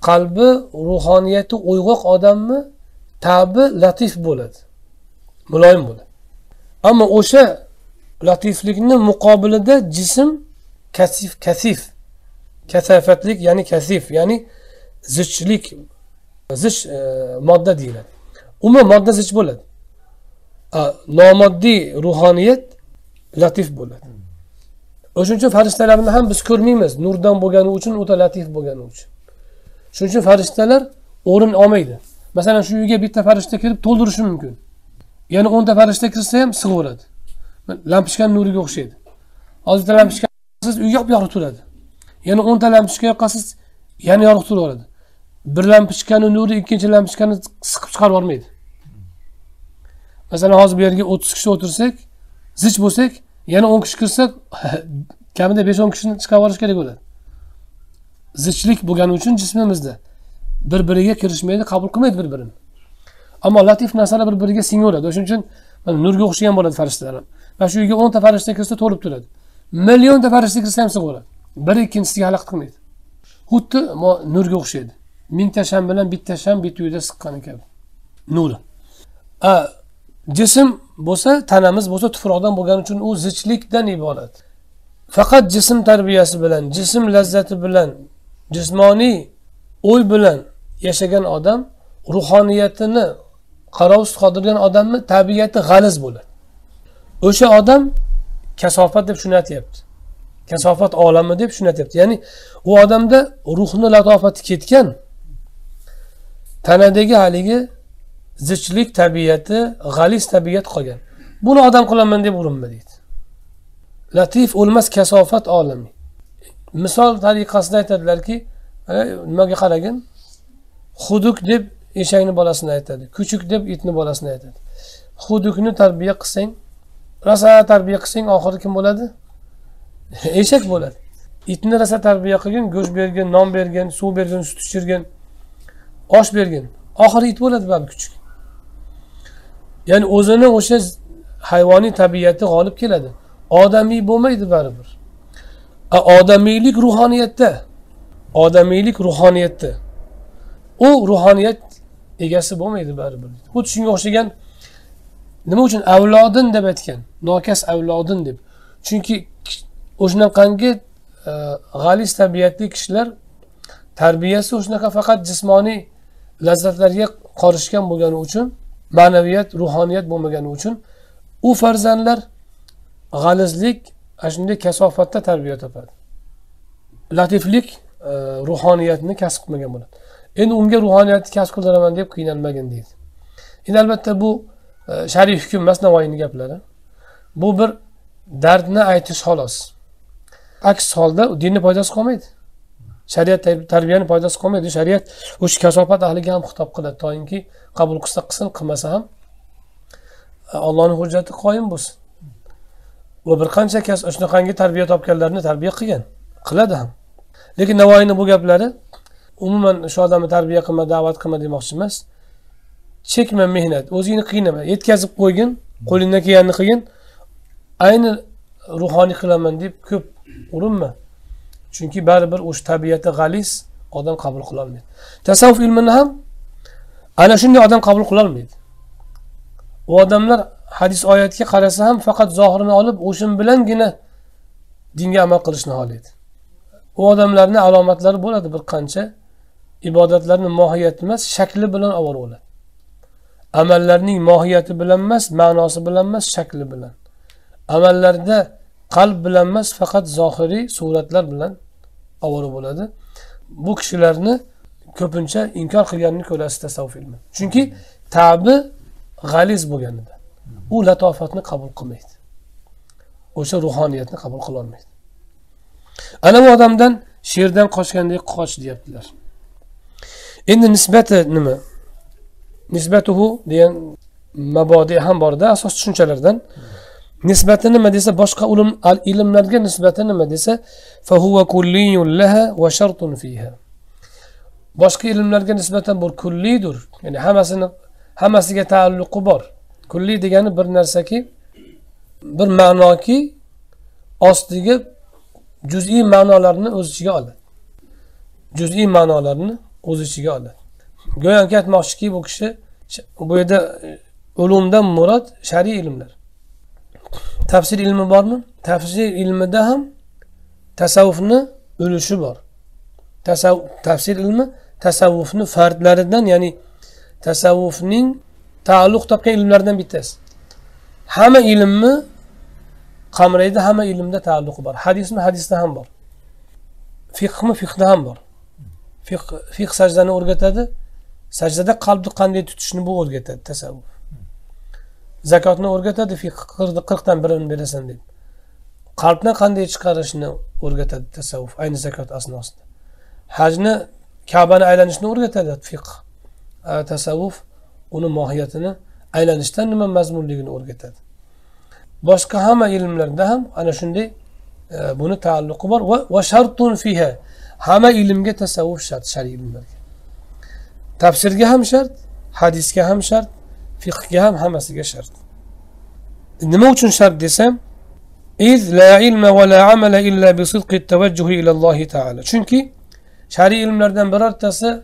qalbi ruhoniyati uyg'oq odamni tabi latif bo'ladi muloyim bo'ladi. Ammo o'sha latiflikni muqobilida jism kasif kasif kasafatlik ya'ni kasif ya'ni zichlik zich e, modda deyiladi. Umuman modda zich bo'ladi. Nomoddiy ruhoniyat latif bo'ladi. O'shuning uchun farishtalarni ham biz ko'rmaymiz. Nurdan bo'lgani uchun o'ta latif bo'lgani uchun. Shuning uchun farishtalar o'rin olmaydi. Masalan shu uyga bitta farishta kirib to'ldirishi mumkin. Yana o'nta farishta kirsa ham sig'averadi lampochkani nuriga o'xshaydi. Hozir bitta lampochka siz uy yop yorug' turadi. Yana o'nta lampochka yoqqansiz yana yorug' turaveradi. Bir lampochkani nuri ikkinchi lampochkani siqib chiqarib yubormaydi. Masalan hozir bu yerga o'ttiz kishi o'tirsak zich bo'lsak yana o'n kishi kirsa kamida besh o'n kishini chiqarib yuborish kerak bo'ladi. Zichlik bo'lgani uchun jismimizda. Bir biriga kirishmaydi qabul qilmaydi bir birini ammo latif narsalar bir biriga singaveradi o'shaning uchun nurga o'xshagan bo'ladi farishtalar ham. Mana shu uyga o'nta farishta kirsa to'lib turadi. Millionta farishta kirsa ham sig'averadi biri ikkinchisiga xalaqit qilmaydi. Xuddi nurga o'xshaydi. Mingta sham bilan bitta sham bitta uyda siqqani kabi nuri jism bo'lsa tanamiz bo'lsa tuproqdan bo'lgani uchun u zichlikdan iborat. Faqat jism tarbiyasi bilan jism lazzati bilan jismoniy o'y bilan yashagan odam ruhoniyatini qarovsiz qoldirgan odamni tabiati g'aliz bo'ladi. O'sha odam kasofat deb shuni aytyapti kasofat olami deb shuni aytyapti ya'ni u odamda ruhni latofati ketgan tanadagi haligi zichlik tabiati g'aliz tabiat qolgan. Buni odam qilaman deb urinma deydi. Latif o'lmas kasofat olami. Misol tariqasida aytadilarki nimaga qaragin? Huduk deb eshakni bolasini aytadi kuchuk deb itni bolasini aytadi. Hudukni tarbiya qilsang rosa tarbiya qilsang oxiri kim bo'ladi? Eshak bo'ladi. Itni rosa tarbiya qilgin go'sht bergin non bergin suv bergin sut ichirgin osh bergin. Oxiri it bo'ladi baribir kuchuk. Ya'ni o'zini o'sha hayvoniy tabiati g'olib keladi. Odamiy bo'lmaydi baribir. Odamiylik ruhoniyatda. Odamiylik ruhoniyatda. U ruhoniyat egasi bo'lmaydi baribir. Xuddi shunga o'xshagan nima uchun? Avlodin deb aytgan. Nokas avlodin deb. Chunki o'shanaqangi e, g'aliz tabiatli kishilar tarbiyasi o'shanaqa faqat jismoniy lazzatlarga qorishgan bo'lgani uchun ma'naviyat ruhoniyat bo'lmagani uchun u farzandlar g'alizlik ana shunday kasofatda tarbiya topadi. Latiflik e, ruhoniyatni kasb qilmagan bo'ladi. Endi unga ruhoniyatni kasb qildiraman deb qiynalmagin deydi. Endi albatta bu e, shariy hukm emas navoiyni gaplari. Bu bir dardni aytish xolos. Aks holda dinni foydasi qolmaydi. Shariat tarbiyani foydasi qolmaydi. Shariat o'sha kasofat ahliga ham xitob qiladi. Toinki qabul qilsa qilsin qilmasa ham e, allohni hujjati qoyim bo'lsin. Va bir qancha shunaqangi tarbiya topganlarni tarbiya qilgan qiladi ham. Lekin navoiyni bu gaplari umuman shu odamni tarbiya qilma da'vat qilma demoqchi emas. Chekma mehnat o'zingni qiynama yetkazib qo'ygin qo'lingdan kelganini qilgin. Ayni ruhoniy qilaman deb ko'p urinma. Chunki baribir o'sha tabiati g'aliz odam qabul qilolmaydi tasavvuf ilmini ham ana shunday odam qabul qilolmaydi u odamlar hadis oyatga qarasa ham faqat zohirini olib o'sha bilangina dinga amal qilishni xohlaydi. U odamlarni alomatlari bo'ladi bir qancha ibodatlarni mohiyati emas shakli bilan ovora bo'ladi. Amallarning mohiyati bilan emas ma'nosi bilan emas shakli bilan. Amallarda qalb bilan emas faqat zohiriy suratlar bilan ovora bo'ladi. Bu kishilarni ko'pincha inkor qilganini ko'rasiz tasavvuf ilmi. Chunki tabi g'aliz bo'lganida. U latofatni qabul qilmaydi. O'sha ruhoniyatni qabul qilolmaydi ana bu odamdan sherdan qochgandek qoch deyaptilar. Endi nisbati nima? Nisbatuhu degan mabodi ham borda asos tushunchalardan. Nisbati nima desa boshqa ilmlarga nisbati nima desa boshqa ilmlarga nisbatan bu kulliydir ya'ni hammasini hammasiga taalluqi bor. Kulli degani bir narsaki bir ma'noki ostiga juz'iy ma'nolarni o'z ichiga oladi juz'iy ma'nolarni o'z ichiga oladi go'yoki aytmoqchiki bu kishi bu yerda e, ulumdan murod shar'iy ilmlar. Tafsir ilmi bormi? Tafsir ilmida ham tasavvufni ulushi bor. Tasavvuf tafsir ilmi tasavvufni fardlaridan ya'ni tasavvufning taalluq topgan ilmlardan bittasi. Hamma ilmni qamraydi hamma ilmda taalluqi bor. Hadismi hadisda ham bor. Fiqhmi fiqda ham bor. Fiq fiq sajdani o'rgatadi. Sajdada qalbni qanday tutishni bu o'rgatadi tasavvuf. Zakotni o'rgatadi fiq qirqdan birini berasan deb. Qalbni qanday chiqarishni o'rgatadi tasavvuf ayni zakot asnosida. Hajni kabani aylanishni o'rgatadi fiq tasavvuf. uni mohiyatini aylanishdan nima mazmunligini o'rgatadi boshqa hamma ilmlarda ham ana shunday e, buni taalluqi bor va shartun fiha hamma ilmga tasavvuf shart shariy ilmlarga tafsirga ham shart hadisga ham shart fiqhga ham hammasiga shart nima uchun shart desam إذ لا علم ولا عمل إلا بصدق التوجه إلى الله تعالى chunki shariy ilmlardan birortasi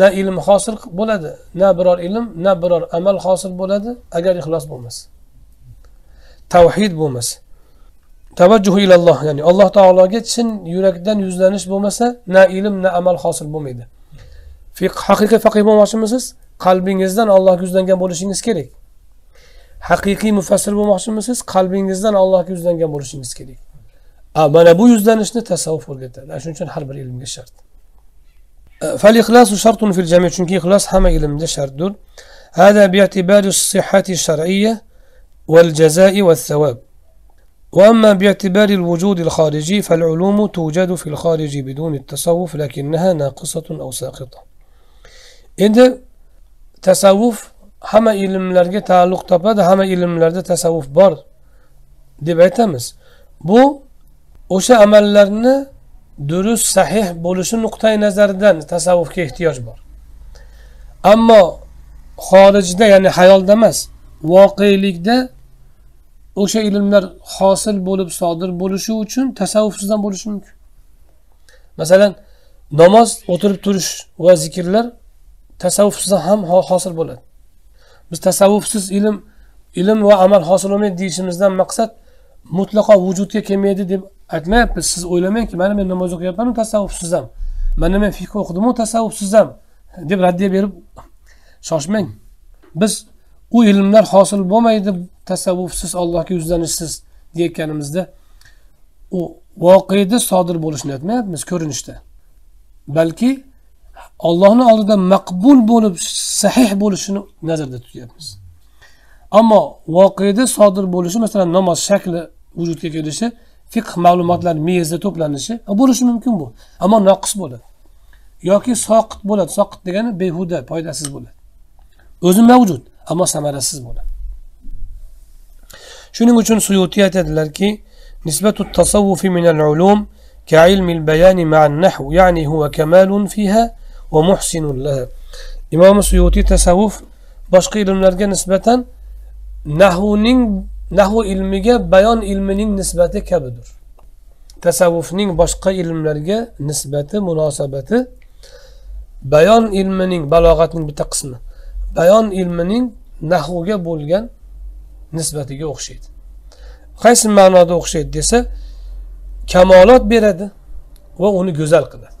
na ilm hosil bo'ladi na biror ilm na biror amal hosil bo'ladi agar ixlos bo'lmasa tavhid bo'lmasa tavajjuh ilalloh ya'ni alloh taologa chin yurakdan yuzlanish bo'lmasa na ilm na amal hosil bo'lmaydi. Haqiqiy faqih bo'lmoqchimisiz? Qalbingizdan allohga yuzlangan bo'lishingiz kerak. Haqiqiy mufassir bo'lmoqchimisiz? Qalbingizdan allohga yuzlangan bo'lishingiz kerak. Mana bu yuzlanishni tasavvuf o'rgatadi. Shuning uchun har bir ilmga shart. فالإخلاص شرط في الجميع chunki ixlos hamma ilmda shartdir هذا باعتبار الصحة الشرعية والجزاء والثواب. وأما باعتبار الوجود الخارجي فالعلوم توجد في الخارج بدون التصوف لكنها ناقصة أو ساقطة. endi tasavvuf hamma ilmlarga taalluq topadi hamma ilmlarda tasavvuf bor deb aytamiz bu o'sha amallarni durust sahih bo'lishi nuqtai nazaridan tasavvufga ehtiyoj bor. Ammo xorijda ya'ni hayolda emas voqelikda o'sha ilmlar hosil bo'lib sodir bo'lishi uchun tasavvufsiz ham bo'lishi mumkin. Masalan namoz o'tirib turish va zikrlar tasavvufsiz ham hosil bo'ladi. Biz tasavvufsiz ilm ilm va amal hosil bo'lmaydi deyishimizdan maqsad mutlaqo vujudga kelmaydi deb aytmayapmiz. Siz o'ylamangki mana men namoz o'qiyapmanu tasavvufsiz ham mana men fiqh o'qidimu tasavvufsiz ham deb raddiya berib shoshmang. Biz u ilmlar hosil bo'lmaydi tasavvufsiz allohga yuzlanishsiz deyayotganimizda u voqeda sodir bo'lishini aytmayapmiz ko'rinishda. Balki ollohni oldida maqbul bo'lib sahih bo'lishini nazarda tutyapmiz. Ammo voqeda sodir bo'lishi masalan namoz shakli vujudga kelishi fiqh ma'lumotlar miyangizda to'planishi bo'lishi mumkin bu ammo noqis bo'ladi yoki soqit bo'ladi soqit degani behuda foydasiz bo'ladi o'zi mavjud ammo samarasiz bo'ladi shuning uchun suyutiy aytadilarki نسبة التصوف من العلوم كعلم البيان مع النحو يعني هو كمال فيها ومحسن لها imom suyutiy tasavvuf boshqa ilmlarga nisbatan nahvning nahu ilmiga bayon ilmining nisbati kabidir. Tasavvufning boshqa ilmlarga nisbati munosabati bayon ilmining balog'atning bitta qismi bayon ilmining nahvga bo'lgan nisbatiga o'xshaydi. Qaysi ma'noda o'xshaydi desa kamolot beradi va uni go'zal qiladi.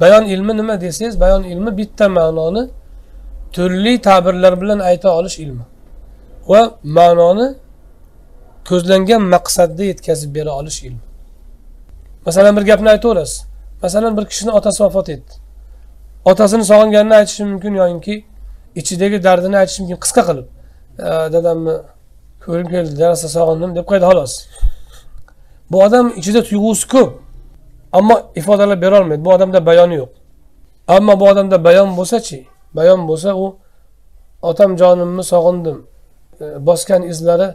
Bayon ilmi nima desangiz bayon ilmi bitta ma'noni turli ta'birlar bilan ayta olish ilmi. Va ma'noni ko'zlangan maqsadda yetkazib bera olish ilmi masalan bir gapni aytaverasiz. Masalan bir kishini otasi vafot etdi. Otasini sog'inganini aytishim mumkin yoyinki ichidagi dardini aytish mumkin. Qisqa qilib dadamni ko'rgim keldi rosa sog'indim deb qo'ydi xolos. Bu odam ichida tuyg'usi ko'p ammo ifodalab berolmaydi bu odamda bayoni yo'q. Ammo bu odamda bayon bo'lsachi? Bayon bo'lsa u otam jonimni sog'indim E, bosgan izlari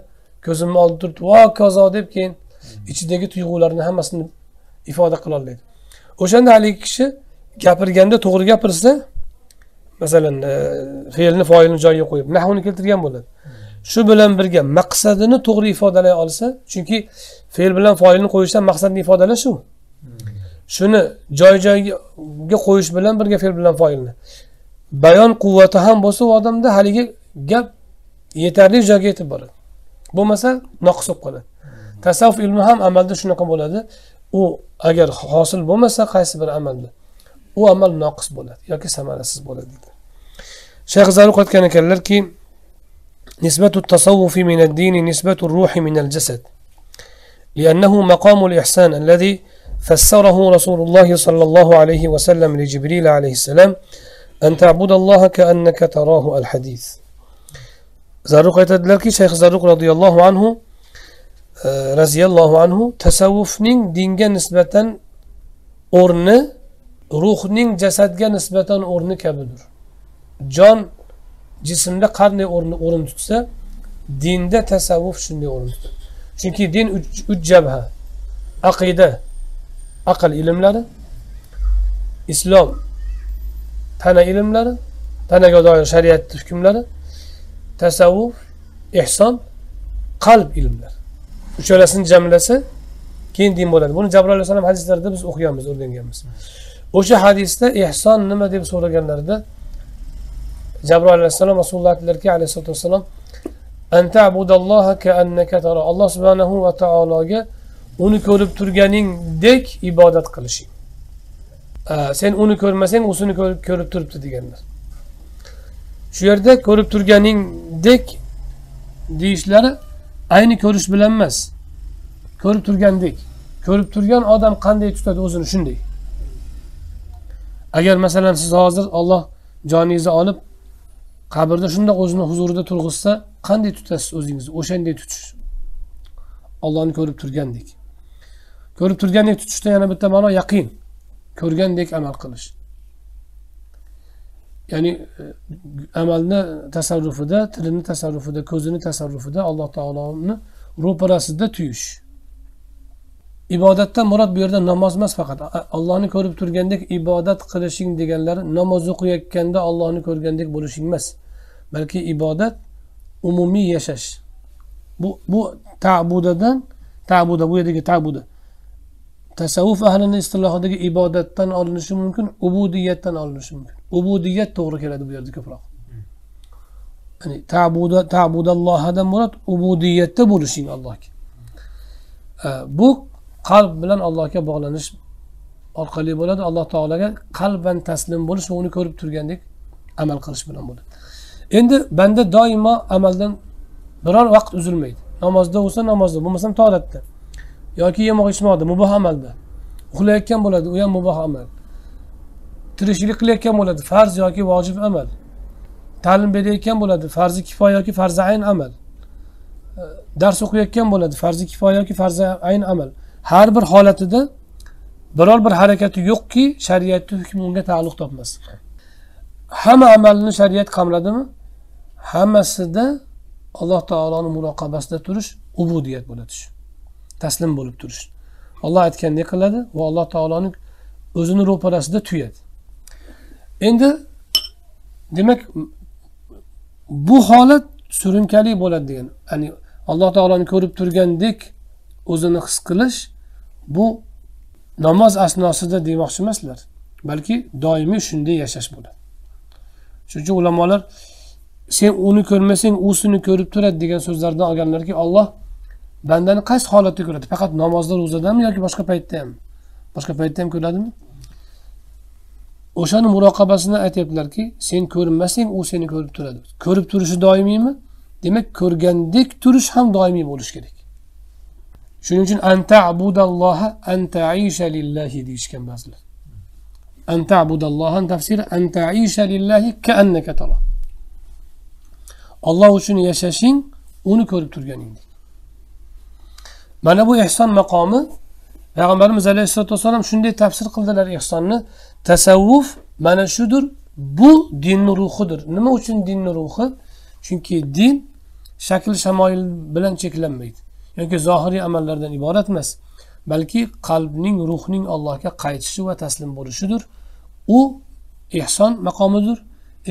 ko'zimni oldida turibdi vo kozo! deb keyin ichidagi tuyg'ularni hammasini ifoda qilolmaydi o'shanda haligi kishi gapirganda to'g'ri gapirsa masalan e, fe'lni foilni joyiga qo'yib nahvni keltirgan bo'ladi. Shu bilan birga maqsadini to'g'ri ifodalay olsa chunki fe'l bilan foilni qo'yishdan maqsadni ifodalash u shuni joy joyiga qo'yish bilan birga fe'l bilan foilni bayon quvvati ham bo'lsa u odamda haligi gap yetarli joyga yetib boradi bo'lmasa noqis bo'lib qoladi tasavvuf ilmi ham amalda shunaqa bo'ladi u agar hosil bo'lmasa qaysi bir amalda u amal noqis bo'ladi yoki samarasiz bo'ladi deydi shayx zaruq aytgan ekanlarki نسبة التصوف من الدين نسبة الروح من الجسد لأنه مقام الإحسان الذي فسره رسول الله صلى الله عليه وسلم لجبريل عليه السلام أن تعبد الله كأنك تراه الحديث zarruq aytadilarki shayx zarruq roziyallohu anhu e, roziyallohu anhu tasavvufning dinga nisbatan o'rni ruhning jasadga nisbatan o'rni kabidir. Jon jismda qanday o'rin tutsa dinda tasavvuf shunday o'rin tutadi. Chunki din uch jabha aqida aql ilmlari islom tana ilmlari tanaga doir shariat hukmlari tasavvuf ehson qalb ilmlar. Uchalasini jamlasa keyin din bo'ladi. Buni jabroil alayhissalom hadislarida biz o'qiganmiz o'rganganmiz. O'sha hadisda ehson nima deb so'raganlarida jabroil alayhissalom rasululloh aytdilarki alayhisalotu vassalom alloh subhanahu va taologa uni ko'rib turganingdek ibodat qilishing. Sen uni ko'rmasang u seni ko'rib turibdi deganlar. Shu yerda ko'rib turganingdek deyishlari ayni ko'rish bilan emas. Ko'rib turgandek. Ko'rib turgan odam qanday tutadi o'zini shunday. Agar masalan siz hozir olloh joningizni olib qabrda shundoq o'zini huzurida turg'izsa qanday tutasiz o'zingizni? O'shanday tutish. Ollohni ko'rib turgandek. Ko'rib turgandek tutishda yana bitta ma'no yaqin. Ko'rgandek amal qilish. Ya'ni e, amalni tasarrufida tilini tasarrufida ko'zini tasarrufida alloh taoloni ro'parasida tuyish. Ibodatdan murod bu yerda namoz emas faqat. Allohni ko'rib turgandek ibodat qilishing deganlari namoz o'qiyotganda ollohni ko'rgandek bo'lishing emas. Balki ibodat umumiy yashash. Bu bu tabudadan tabuda bu yerdagi tabuda. Tasavvuf ahlini istilohidagi ibodatdan olinishi mumkin ubudiyatdan olinishi mumkin. Ubudiyat to'g'ri keladi bu yerda ko'proq. Ya'ni tabuda tabudallohadan murod ubudiyatda bo'lishing allohga. Bu qalb bilan allohga bog'lanish orqali bo'ladi. Alloh taologa qalban taslim bo'lish va uni ko'rib turgandek amal qilish bilan bo'ladi. Endi banda doimo amaldan biror vaqt uzilmaydi. Namozda bo'lsa namozda bo'lmasam toatda yoki yemoq ichmoqda muboh amalda. Uxlayotgan bo'ladi u ham muboh amal. Tirikchilik qilayotgan bo'ladi farz yoki vojib amal. Ta'lim berayotgan bo'ladi farzi kifoya yoki farzi ayn amal. Dars o'qiyotgan bo'ladi farzi kifoya yoki farzi ayn amal. Har bir holatida biror bir harakati yo'qki shariatni hukmi unga taalluq topmas. Hamma amalni shariat qamradimi hammasida alloh taoloni muroqabasida turish ubudiyat bo'ladi shu. Taslim bo'lib turish. Olloh aytgandek qiladi? Va alloh taoloni o'zini ro'parasida tuyadi. Endi demak bu holat surunkali bo'ladi degan ya'ni alloh taoloni ko'rib turgandek o'zini his qilish bu namoz asnosida demoqchi emaslar balki doimiy shunday yashash bo'ladi. Shuning uchun ulamolar sen uni ko'rmasang u seni ko'rib turadi degan so'zlardan olganlarki olloh bandani qaysi holatda ko'radi? Faqat namozda ro'zadami yoki boshqa paytda ham? Boshqa paytda ham ko'radimi? O'shani muroqabasini aytyaptilarki sen ko'rinmasang u seni ko'rib turadi. Ko'rib turishi doimiymi? Demak ko'rgandek turish ham doimiy bo'lishi kerak. Shuning uchun anta'budalloha antaisha lillahi deyishgan ba'zilar. Anta'budalloha tafsiri antaisha lillahi kaannaka tara. Olloh uchun yashashing uni ko'rib turganingdek mana bu ehson maqomi. Payg'ambarimiz alayhissalotu vassalom shunday tafsir qildilar ehsonni tasavvuf mana shudir bu dinni ruhidir. Nima uchun dinni ruhi? Chunki din shakl shamoyil bilan cheklanmaydi. Yoki zohiriy amallardan iborat emas balki qalbning ruhning allohga qaytishi va taslim bo'lishidir. U ehson maqomidir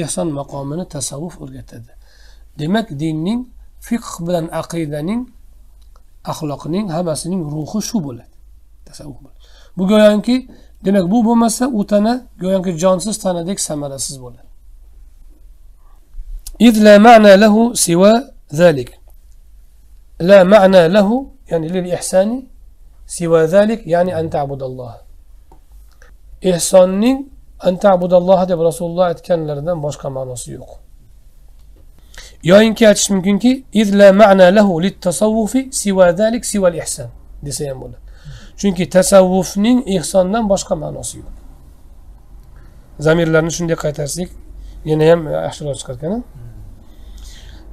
ehson maqomini tasavvuf o'rgatadi. Demak dinning fiqh bilan aqidaning axloqning hammasining ruhi shu bo'ladi tasavvuf bu go'yoki demak bu bo'lmasa u tana go'yoki jonsiz tanadek samarasiz bo'ladi إذ لا معنى له سوى ذلك لا معنى له يعني للإحسان سوى ذلك يعني أن تعبد الله إحسانning أن تعبد الله deb rasululloh aytganlaridan boshqa ma'nosi yo'q yoyinki aytish mumkinki إذ لا معنى له للتصوف سوى ذلك سوى الإحسان desa ham bo'ladi chunki tasavvufning ehsondan boshqa ma'nosi yo'q zamirlarni shunday qaytarsak yana ham yaxshiroq chiqarkan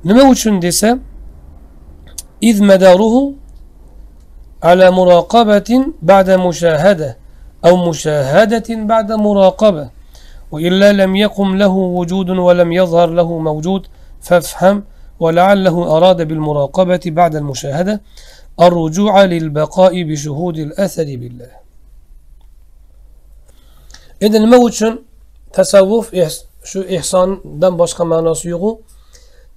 nima uchun desa إذ مداره على مراقبة بعد مشاهدة أو مشاهدة بعد مراقبة وإلا لم يقم له وجود ولم يظهر له موجود فافهم ولعله أراد بالمراقبة بعد المشاهدة الرجوع للبقاء بشهود الأثر بالله. إذا ما وجن تسوف شو إحسان؟ دم باشقا معناسو يغو.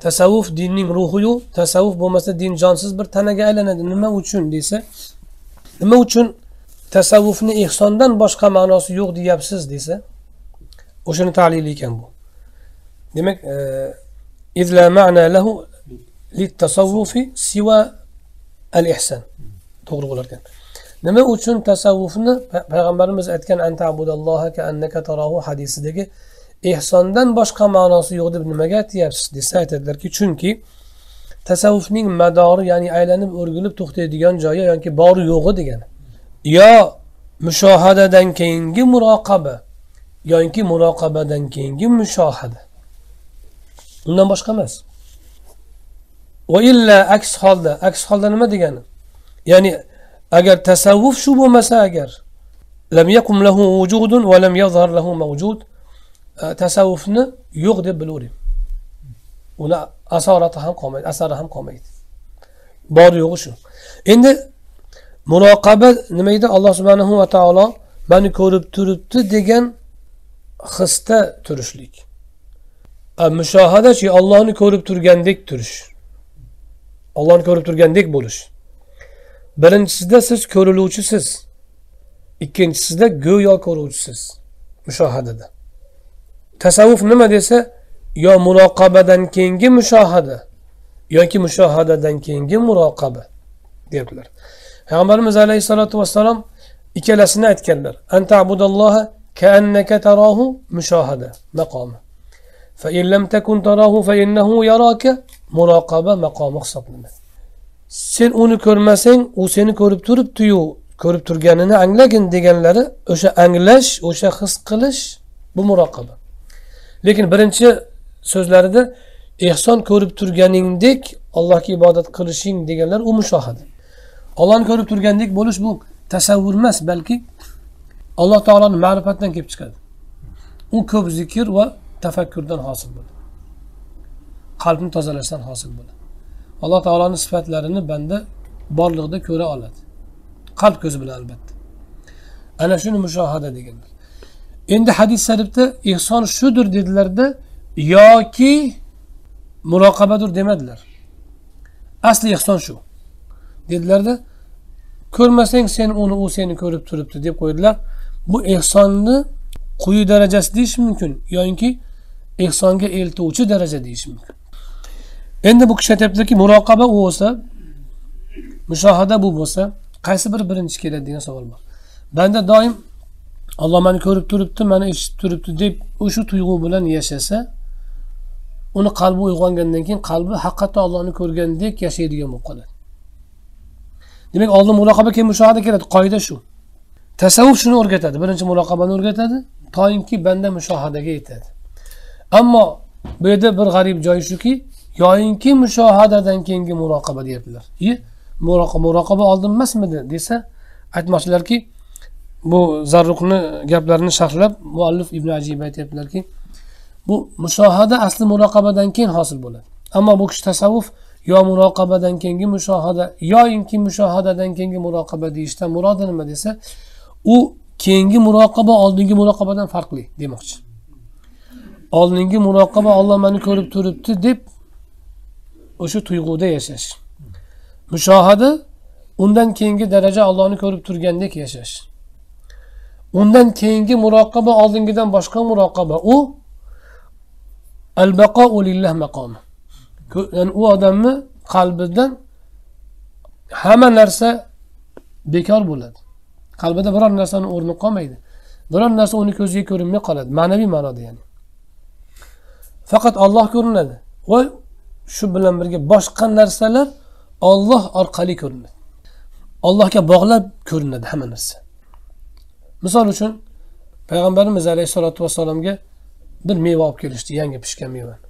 تسوف ديني روحيو تسوف بومسة دين جانسز بر تنقى ألنا نما وجن ديسة؟ نما وجن تسوف ني إحسان دم باشقا معناسو يغو ديابسز ديسة. وشن تعليلي كان بو؟ دمك أه izla ma'na lahu litasavvufi siva al ihson to'g'ri bo'lar nima uchun tasavvufni payg'ambarimiz aytgan antabudalloha ka annaka tarahu hadisidagi ehsondan boshqa ma'nosi yo'q deb nimaga aytyapsiz desa aytadilarki chunki tasavvufning madori ya'ni aylanib o'rgilib to'xtaydigan joyi yoki bori yo'g'i degani yo mushohadadan keyingi muroqaba yoki muroqabadan keyingi mushohada undan boshqa emas. Va illa aks holda aks holda nima degani? Ya'ni agar tasavvuf shu bo'lmasa agar lam yakum lahu vujudun va lam yazhar lahu mavjud e, tasavvufni yo'q deb bilavering uni asorati ham qolmaydi asari ham qolmaydi. Bor yo'g'i shu. Endi muroqaba nima edi? Alloh subhanahu va taolo mani ko'rib turibdi degan hisda turishlik. Mushohadachi ollohni ko'rib turgandek turish ollohni ko'rib turgandek bo'lish birinchisida siz ko'riluvchisiz ikkinchisida go'yo ko'ruvchisiz mushohadada tasavvuf nima desa yo muroqabadan keyingi mushohada yoki mushohadadan keyingi muroqaba deyaptilar payg'ambarimiz alayhissalotu vassalom ikkalasini aytganlar anta'budalloha kaannaka tarahu mushohada maqomi فإن لم تكن تراه فإنه يراك muroqaba maqomi hisoblanadi sen uni ko'rmasang u seni ko'rib turibdiyu ko'rib turganini anglagin deganlari o'sha anglash o'sha his qilish bu muroqaba lekin birinchi so'zlarida ehson ko'rib turganingdek allohga ibodat qilishing deganlar u mushohada ollohni ko'rib turgandek bo'lish bu tasavvur emas balki alloh taoloni ma'rifatdan kelib chiqadi u ko'p zikr va tafakkurdan hosil bo'ladi. Qalbni tozalashdan hosil bo'ladi. Alloh taoloni sifatlarini banda borliqda ko'ra oladi. Qalb ko'zi bilan albatta. Ana shuni mushohada deganlar. Endi hadis sharifda ehson shudir dedilarda yoki muroqabadir demadilar. Asli ehson shu. Dedilarda ko'rmasang sen uni u seni ko'rib turibdi deb qo'ydilar. Bu ehsonni quyi darajasi deyish mumkin yoinki ehsonga eltuvchi daraja deyish mumkin endi bu kishi aytyaptilarki muroqaba u bo'lsa mushohada bu bo'lsa qaysi biri birinchi keladi degan savol bor. Banda doim olloh mani ko'rib turibdi mani eshitib turibdi deb o'sha tuyg'u bilan yashasa uni qalbi uyg'ongandan keyin qalbi haqiqatdan ollohni ko'rgandek yashaydigan bo'lib qoladi. Demak oldin muloqaba keyin mushohada keladi. Qoida shu. Tasavvuf shuni o'rgatadi. Birinchi muloqabani o'rgatadi toinki banda mushohadaga yetadi. Ammo bu yerda bir g'arib joyi shuki yoyinki mushohadadan keyingi muroqaba deyaptilar. I muroqaba oldin emasmidi desa aytmoqchilarki bu zarruqni gaplarini sharhlab muallif ibn ajib aytyaptilarki bu mushohada asli muroqabadan keyin hosil bo'ladi. Ammo bu kishi tasavvuf yo muroqabadan keyingi mushohada yoyinki mushohadadan keyingi muroqaba deyishdan murodi nima desa u keyingi muroqaba oldingi muroqabadan farqli demoqchi. Oldingi muroqaba olloh mani ko'rib turibdi deb o'sha tuyg'uda yashash. Mushohada undan keyingi daraja ollohni ko'rib turgandek yashash. Undan keyingi muroqaba oldingidan boshqa muroqaba u al baqou lillah maqomi ya'ni u odamni qalbidan hamma narsa bekor bo'ladi. Qalbida biror narsani o'rni qolmaydi. Biror narsa uni ko'ziga ko'rinmay qoladi. Ma'naviy ma'noda ya'ni. Faqat olloh ko'rinadi va shu bilan birga boshqa narsalar olloh orqali ko'rinadi allohga bog'lab ko'rinadi hamma narsa misol uchun payg'ambarimiz alayhissalotu vassalomga bir meva olib kelishdi yangi pishgan mevani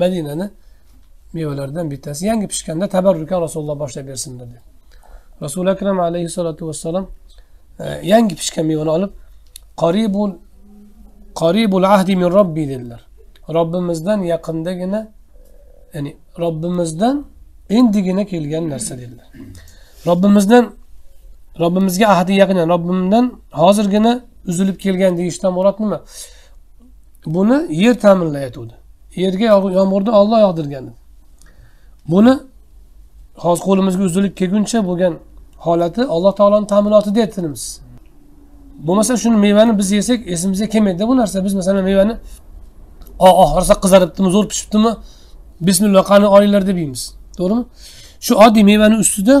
madinani mevalaridan bittasi yangi pishganda tabarrukan rasululloh boshlab bersinlar dedi. Rasuli akram alayhissalotu vassalom e, yangi pishgan mevani olib qoribul qoribul ahdi min robbi dedilar robbimizdan yaqindagina ya'ni robbimizdan endigina kelgan narsa dedilar. Robbimizdan robbimizga ahdi yaqin robbimdan hozirgina uzilib kelgan deyishdan murod nima? Buni yer ta'minlayotgandi yerga yomg'irni olloh yog'dirgan buni hozir qo'limizga uzilib kelguncha bo'lgan holati alloh taoloni ta'minoti deyaptimiz bo'lmasa shuni mevani biz yesak esimizga kelmaydi bu narsa. Biz masalan mevani Oh, oh, oxirsa qizaribdimi zo'r pishibdimi? Bismillah qani olinglar deb yeymiz to'g'rimi? Shu oddiy mevani ustida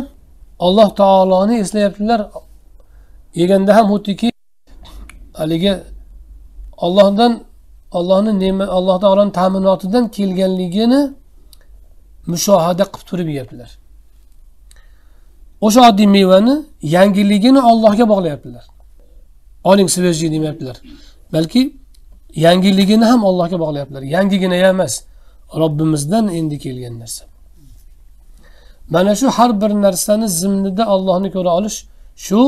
alloh taoloni eslayaptilar. Yeganda ham xuddiki haligi ollohdan ollohni ne'mat alloh taoloni ta'minotidan kelganligini mushohada qilib turib yeyaptilar. O'sha oddiy mevani yangiligini ollohga bog'layaptilar. Oling svejiy demayaptilar. Balki yangiligini ham allohga bog'layaptilar yangigina emas. Robbimizdan endi kelgan narsa. Mana shu har bir narsani zimnida ollohni ko'ra olish shu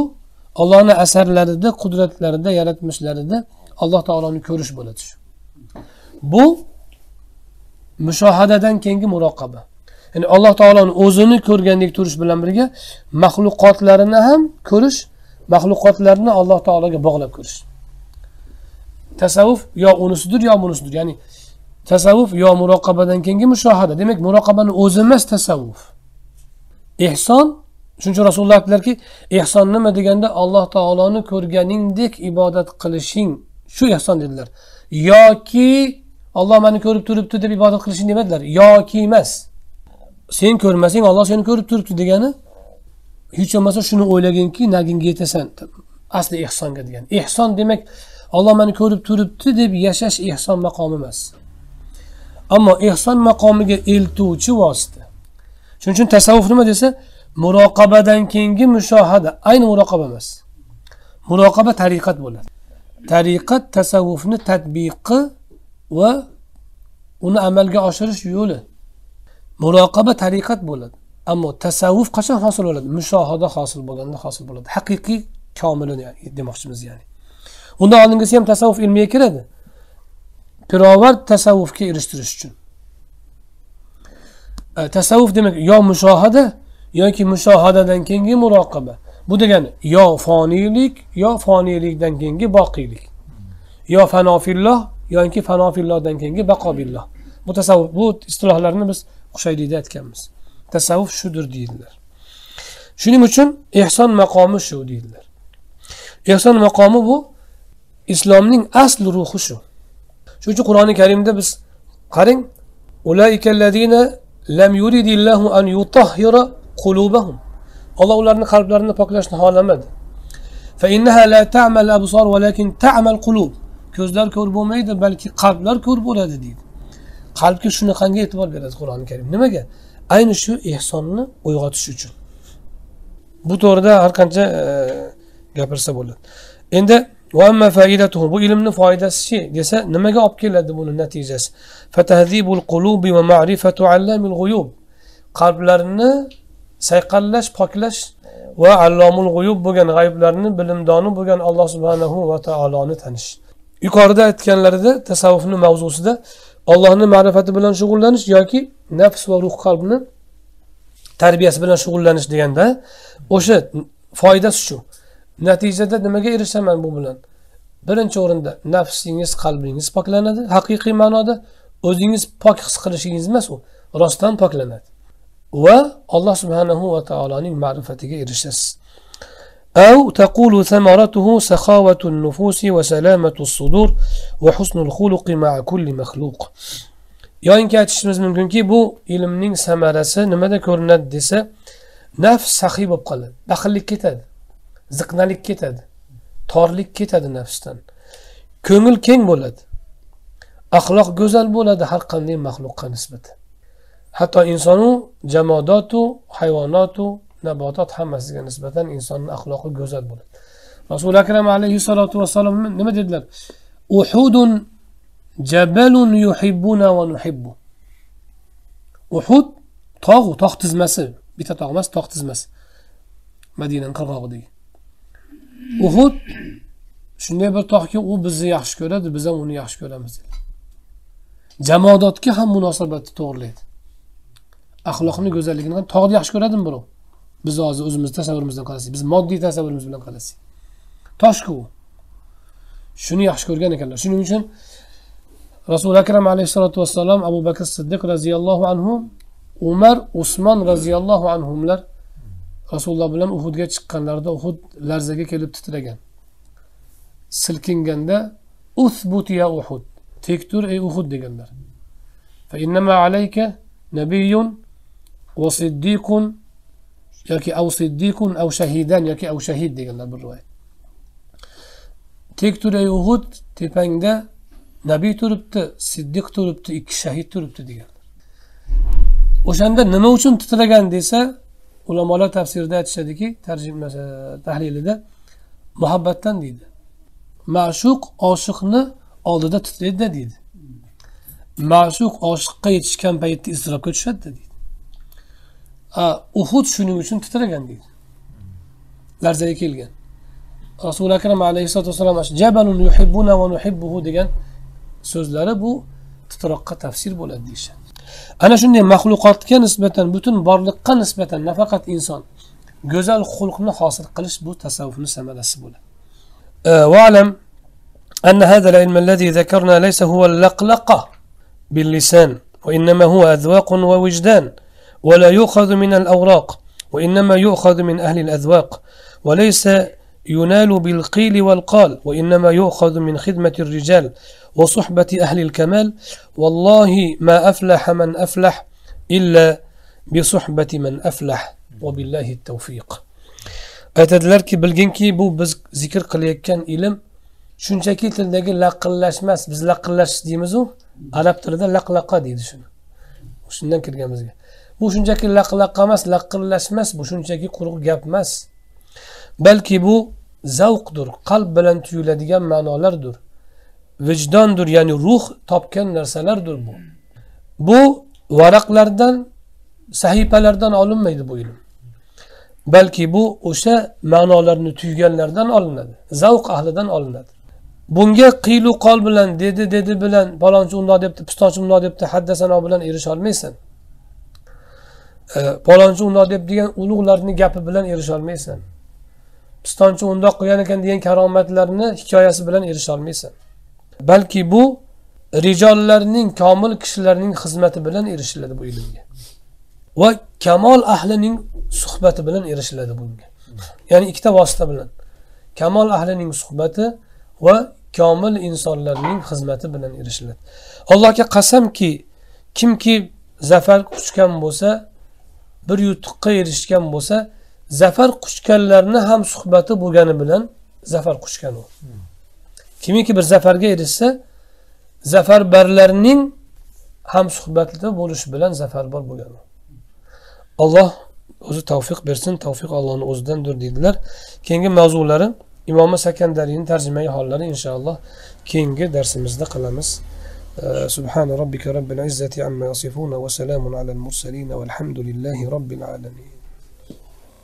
ollohni asarlarida qudratlarida yaratmishlarida alloh taoloni ko'rish bo'ladi shu. Bu mushohadadan keyingi muroqaba. Ya'ni alloh taoloni o'zini ko'rgandek turish bilan birga maxluqotlarini ham ko'rish maxluqotlarni alloh taologa bog'lab ko'rish. Tasavvuf yo unisidir yo bunisidir ya'ni tasavvuf yo muroqabadan keyingi mushohada. Demak muroqabani o'zi emas tasavvuf. Ehson shuning uchun rasululloh aytdilarki ehson nima deganda alloh taoloni ko'rganingdek ibodat qilishing shu ehson dedilar. Yoki olloh mani ko'rib turibdi deb ibodat qilishing demadilar. Yoki emas. Sen ko'rmasang olloh seni ko'rib turibdi degani hech bo'lmasa shuni o'ylaginki naginga yetasan. Asli ehsonga degan. Ehson demak olloh mani ko'rib turibdi deb yashash ehson maqomi emas. Ammo ehson maqomiga eltuvchi vosita. Shuning uchun tasavvuf nima desa muroqabadan keyingi mushohada ayni muroqaba emas. Muroqaba tariqat bo'ladi. Tariqat tasavvufni tadbiqi va uni amalga oshirish yo'li. Muroqaba tariqat bo'ladi ammo tasavvuf qachon hosil bo'ladi? Mushohada hosil bo'lganda hosil bo'ladi. Haqiqiy komilini demoqchimiz ya'ni. Undan oldingisi ham tasavvuf ilmiga kiradi. Pirovard tasavvufga erishtirish uchun. E, tasavvuf demak yo mushohada yoki mushohadadan keyingi muroqaba. Bu degani yo foniylik yo foniylikdan keyingi boqiylik. Yo fanofilloh yoki fanofillohdan keyingi baqobilloh. Bu tasavvuf bu istilohlarni biz qushaylikda aytganmiz. Tasavvuf shudir deydilar. Shuning uchun ehson maqomi shu deydilar. Ehson maqomi bu islomning asl ruhi shu. Shuning uchun qur'oni karimda biz qarang lam yuridillahu an yutahhira qulubahum. Alloh ularni qalblarini poklashni xohlamadi. Ko'zlar ko'r bo'lmaydi balki qalblar ko'r bo'ladi deydi. Qalbga shunaqangi e'tibor beradi qur'oni karim. Nimaga? Ayni shu ehsonni uyg'otish uchun. Bu to'g'rida har qancha e, gapirsa bo'ladi. Endi bu ilmni foydasichi desa nimaga olib keladi buni natijasi? Qalblarni sayqallash poklash va allomul g'uyub bo'lgan g'ayblarni bilimdoni bo'lgan alloh subhanahu va taoloni tanish. Yuqorida aytganlarida tasavvufni mavzusida ollohni ma'rifati bilan shug'ullanish yoki nafs va ruh qalbni tarbiyasi bilan shug'ullanish deganda o'sha foydasi shu. Natijada nimaga erishaman bu bilan birinchi o'rinda nafsingiz qalbingiz poklanadi haqiqiy ma'noda o'zingiz pok his qilishingiz emas u rostdan poklanadi va alloh subhanahu va taoloning ma'rifatiga erishasiz أو تقول ثمرته سخاوة النفوس وسلامة الصدور وحسن الخلق مع كل مخلوق yoyinki aytishimiz mumkinki bu ilmning samarasi nimada ko'rinadi desa nafs saxiy bo'lib qoladi baxillik ketadi ziqnalik ketadi. Torlik ketadi nafsdan. Ko'ngil keng bo'ladi. Axloq go'zal bo'ladi har qanday maxluqqa nisbatan hatto insonu jamodotu hayvonotu nabotot hammasiga nisbatan insonni axloqi go'zal bo'ladi. Rasuli akram alayhissalotu vassalom nima dedilar? Uhudun jabalun yuhibbuna va nuhibbu. Uhud tog' tog' tizmasi bitta tog' emas tog' tizmasi. Madinani qirg'og'idagi. Uhud shunday bir tog'ki u bizni yaxshi ko'radi biz ham uni yaxshi ko'ramiz. Jamoadotga ham munosabatni to'g'irlaydi. Axloqni go'zalligini ham tog'ni yaxshi ko'radimi birov biz hozir o'zimizni tasavvurimizdan qarasak biz moddiy tasavvurimiz bilan qarasak toshku u. Shuni yaxshi ko'rgan ekanlar. Shuning uchun rasuli akram alayhissalotu vassalom abu bakr siddiq roziyallohu anhu umar usmon roziyallohu anhular rasululloh bilan uhudga chiqqanlarida uhud larzaga kelib titragan. Silkinganda uthbut ya uhud tek tur ey uhud deganlar. Alayka nabiyyun va siddiqun yoki av siddiqun av shahidan yoki av shahid deganlar bir rivoyat. Tek tur ey uhud tepangda nabiy turibdi siddiq turibdi ikki shahid turibdi deganlar. O'shanda nima uchun titragan desa ulamolar tafsirida aytishadiki tarjimasi tahlilida muhabbatdan deydi. Ma'shuq oshiqni oldida titraydida deydi. Ma'shuq oshiqqa yetishgan paytda iztirobga tushadida deydi. Uhud shuning uchun titragan deydi. Larzaga kelgan. Rasuli akram alayhissalotu vassalom jabalun yuhibbuna va nuhibbuhu degan so'zlari bu titroqqa tafsir bo'ladi deyishadi. Ana shunday maxluqotga nisbatan butun borliqqa nisbatan nafaqat inson go'zal xulqni hosil qilish bu tasavvufni samarasi bo'ladi. واعلم أن هذا العلم الذي ذكرنا ليس هو اللقلقة باللسان وإنما هو أذواق ووجدان ولا يؤخذ من الأوراق وإنما يؤخذ من أهل الأذواق وليس ينال بالقيل والقال وإنما يؤخذ من خدمة الرجال وصحبة أهل الكمال والله ما أفلح من أفلح إلا بصحبة من أفلح وبالله التوفيق aytadilarki bilginki bu biz zikr qilayotgan ilm shunchaki tildagi laqqillash emas biz laqqillash deymizu arab tilida laqlaqa deydi shuni shundan kirgan bizga bu shunchaki laqlaqa emas laqqillash emas bu shunchaki quruq gap emas balki bu zavqdir qalb bilan tuyuladigan ma'nolardir Vijdondir ya'ni ruh topgan narsalardir bu. Bu varaqlardan sahifalardan olinmaydi bu ilm. Balki bu o'sha ma'nolarni tuyganlardan olinadi. Zavq ahlidan olinadi. Bunga qiylu qol bilan dedi dedi bilan palonchi undoq debdi pistonchi bundoq debdi haddasano bilan erisha olmaysan e, palonchi undoq deb degan ulug'larni gapi bilan erisha olmaysan pistonchi undoq qilgan ekan degan karomatlarni hikoyasi bilan erisha olmaysan balki bu rijollarning komil kishilarning xizmati bilan erishiladi bu ilmga. Va kamol ahlining suhbati bilan erishiladi bunga ya'ni ikkita vosita bilan. Kamol ahlining suhbati va komil insonlarning xizmati bilan erishiladi. Allohga qasamki kimki zafar quchgan bo'lsa bir yutuqqa erishgan bo'lsa zafar quchganlarni ham suhbati bo'lgani bilan zafar quchgan u. kimiki bir zafarga erishsa zafarbarlarning ham suhbatida bo'lishi bilan zafarbor bo'lgan u alloh o'zi tavfiq bersin tavfiq allohni o'zidandir deydilar keyingi mavzulari imomi sakandariyni tarjimai hollari inshaalloh keyingi darsimizda qilamiz سبحان ربك رب العزة عما يصفون وسلام على المرسلين والحمد لله رب العالمين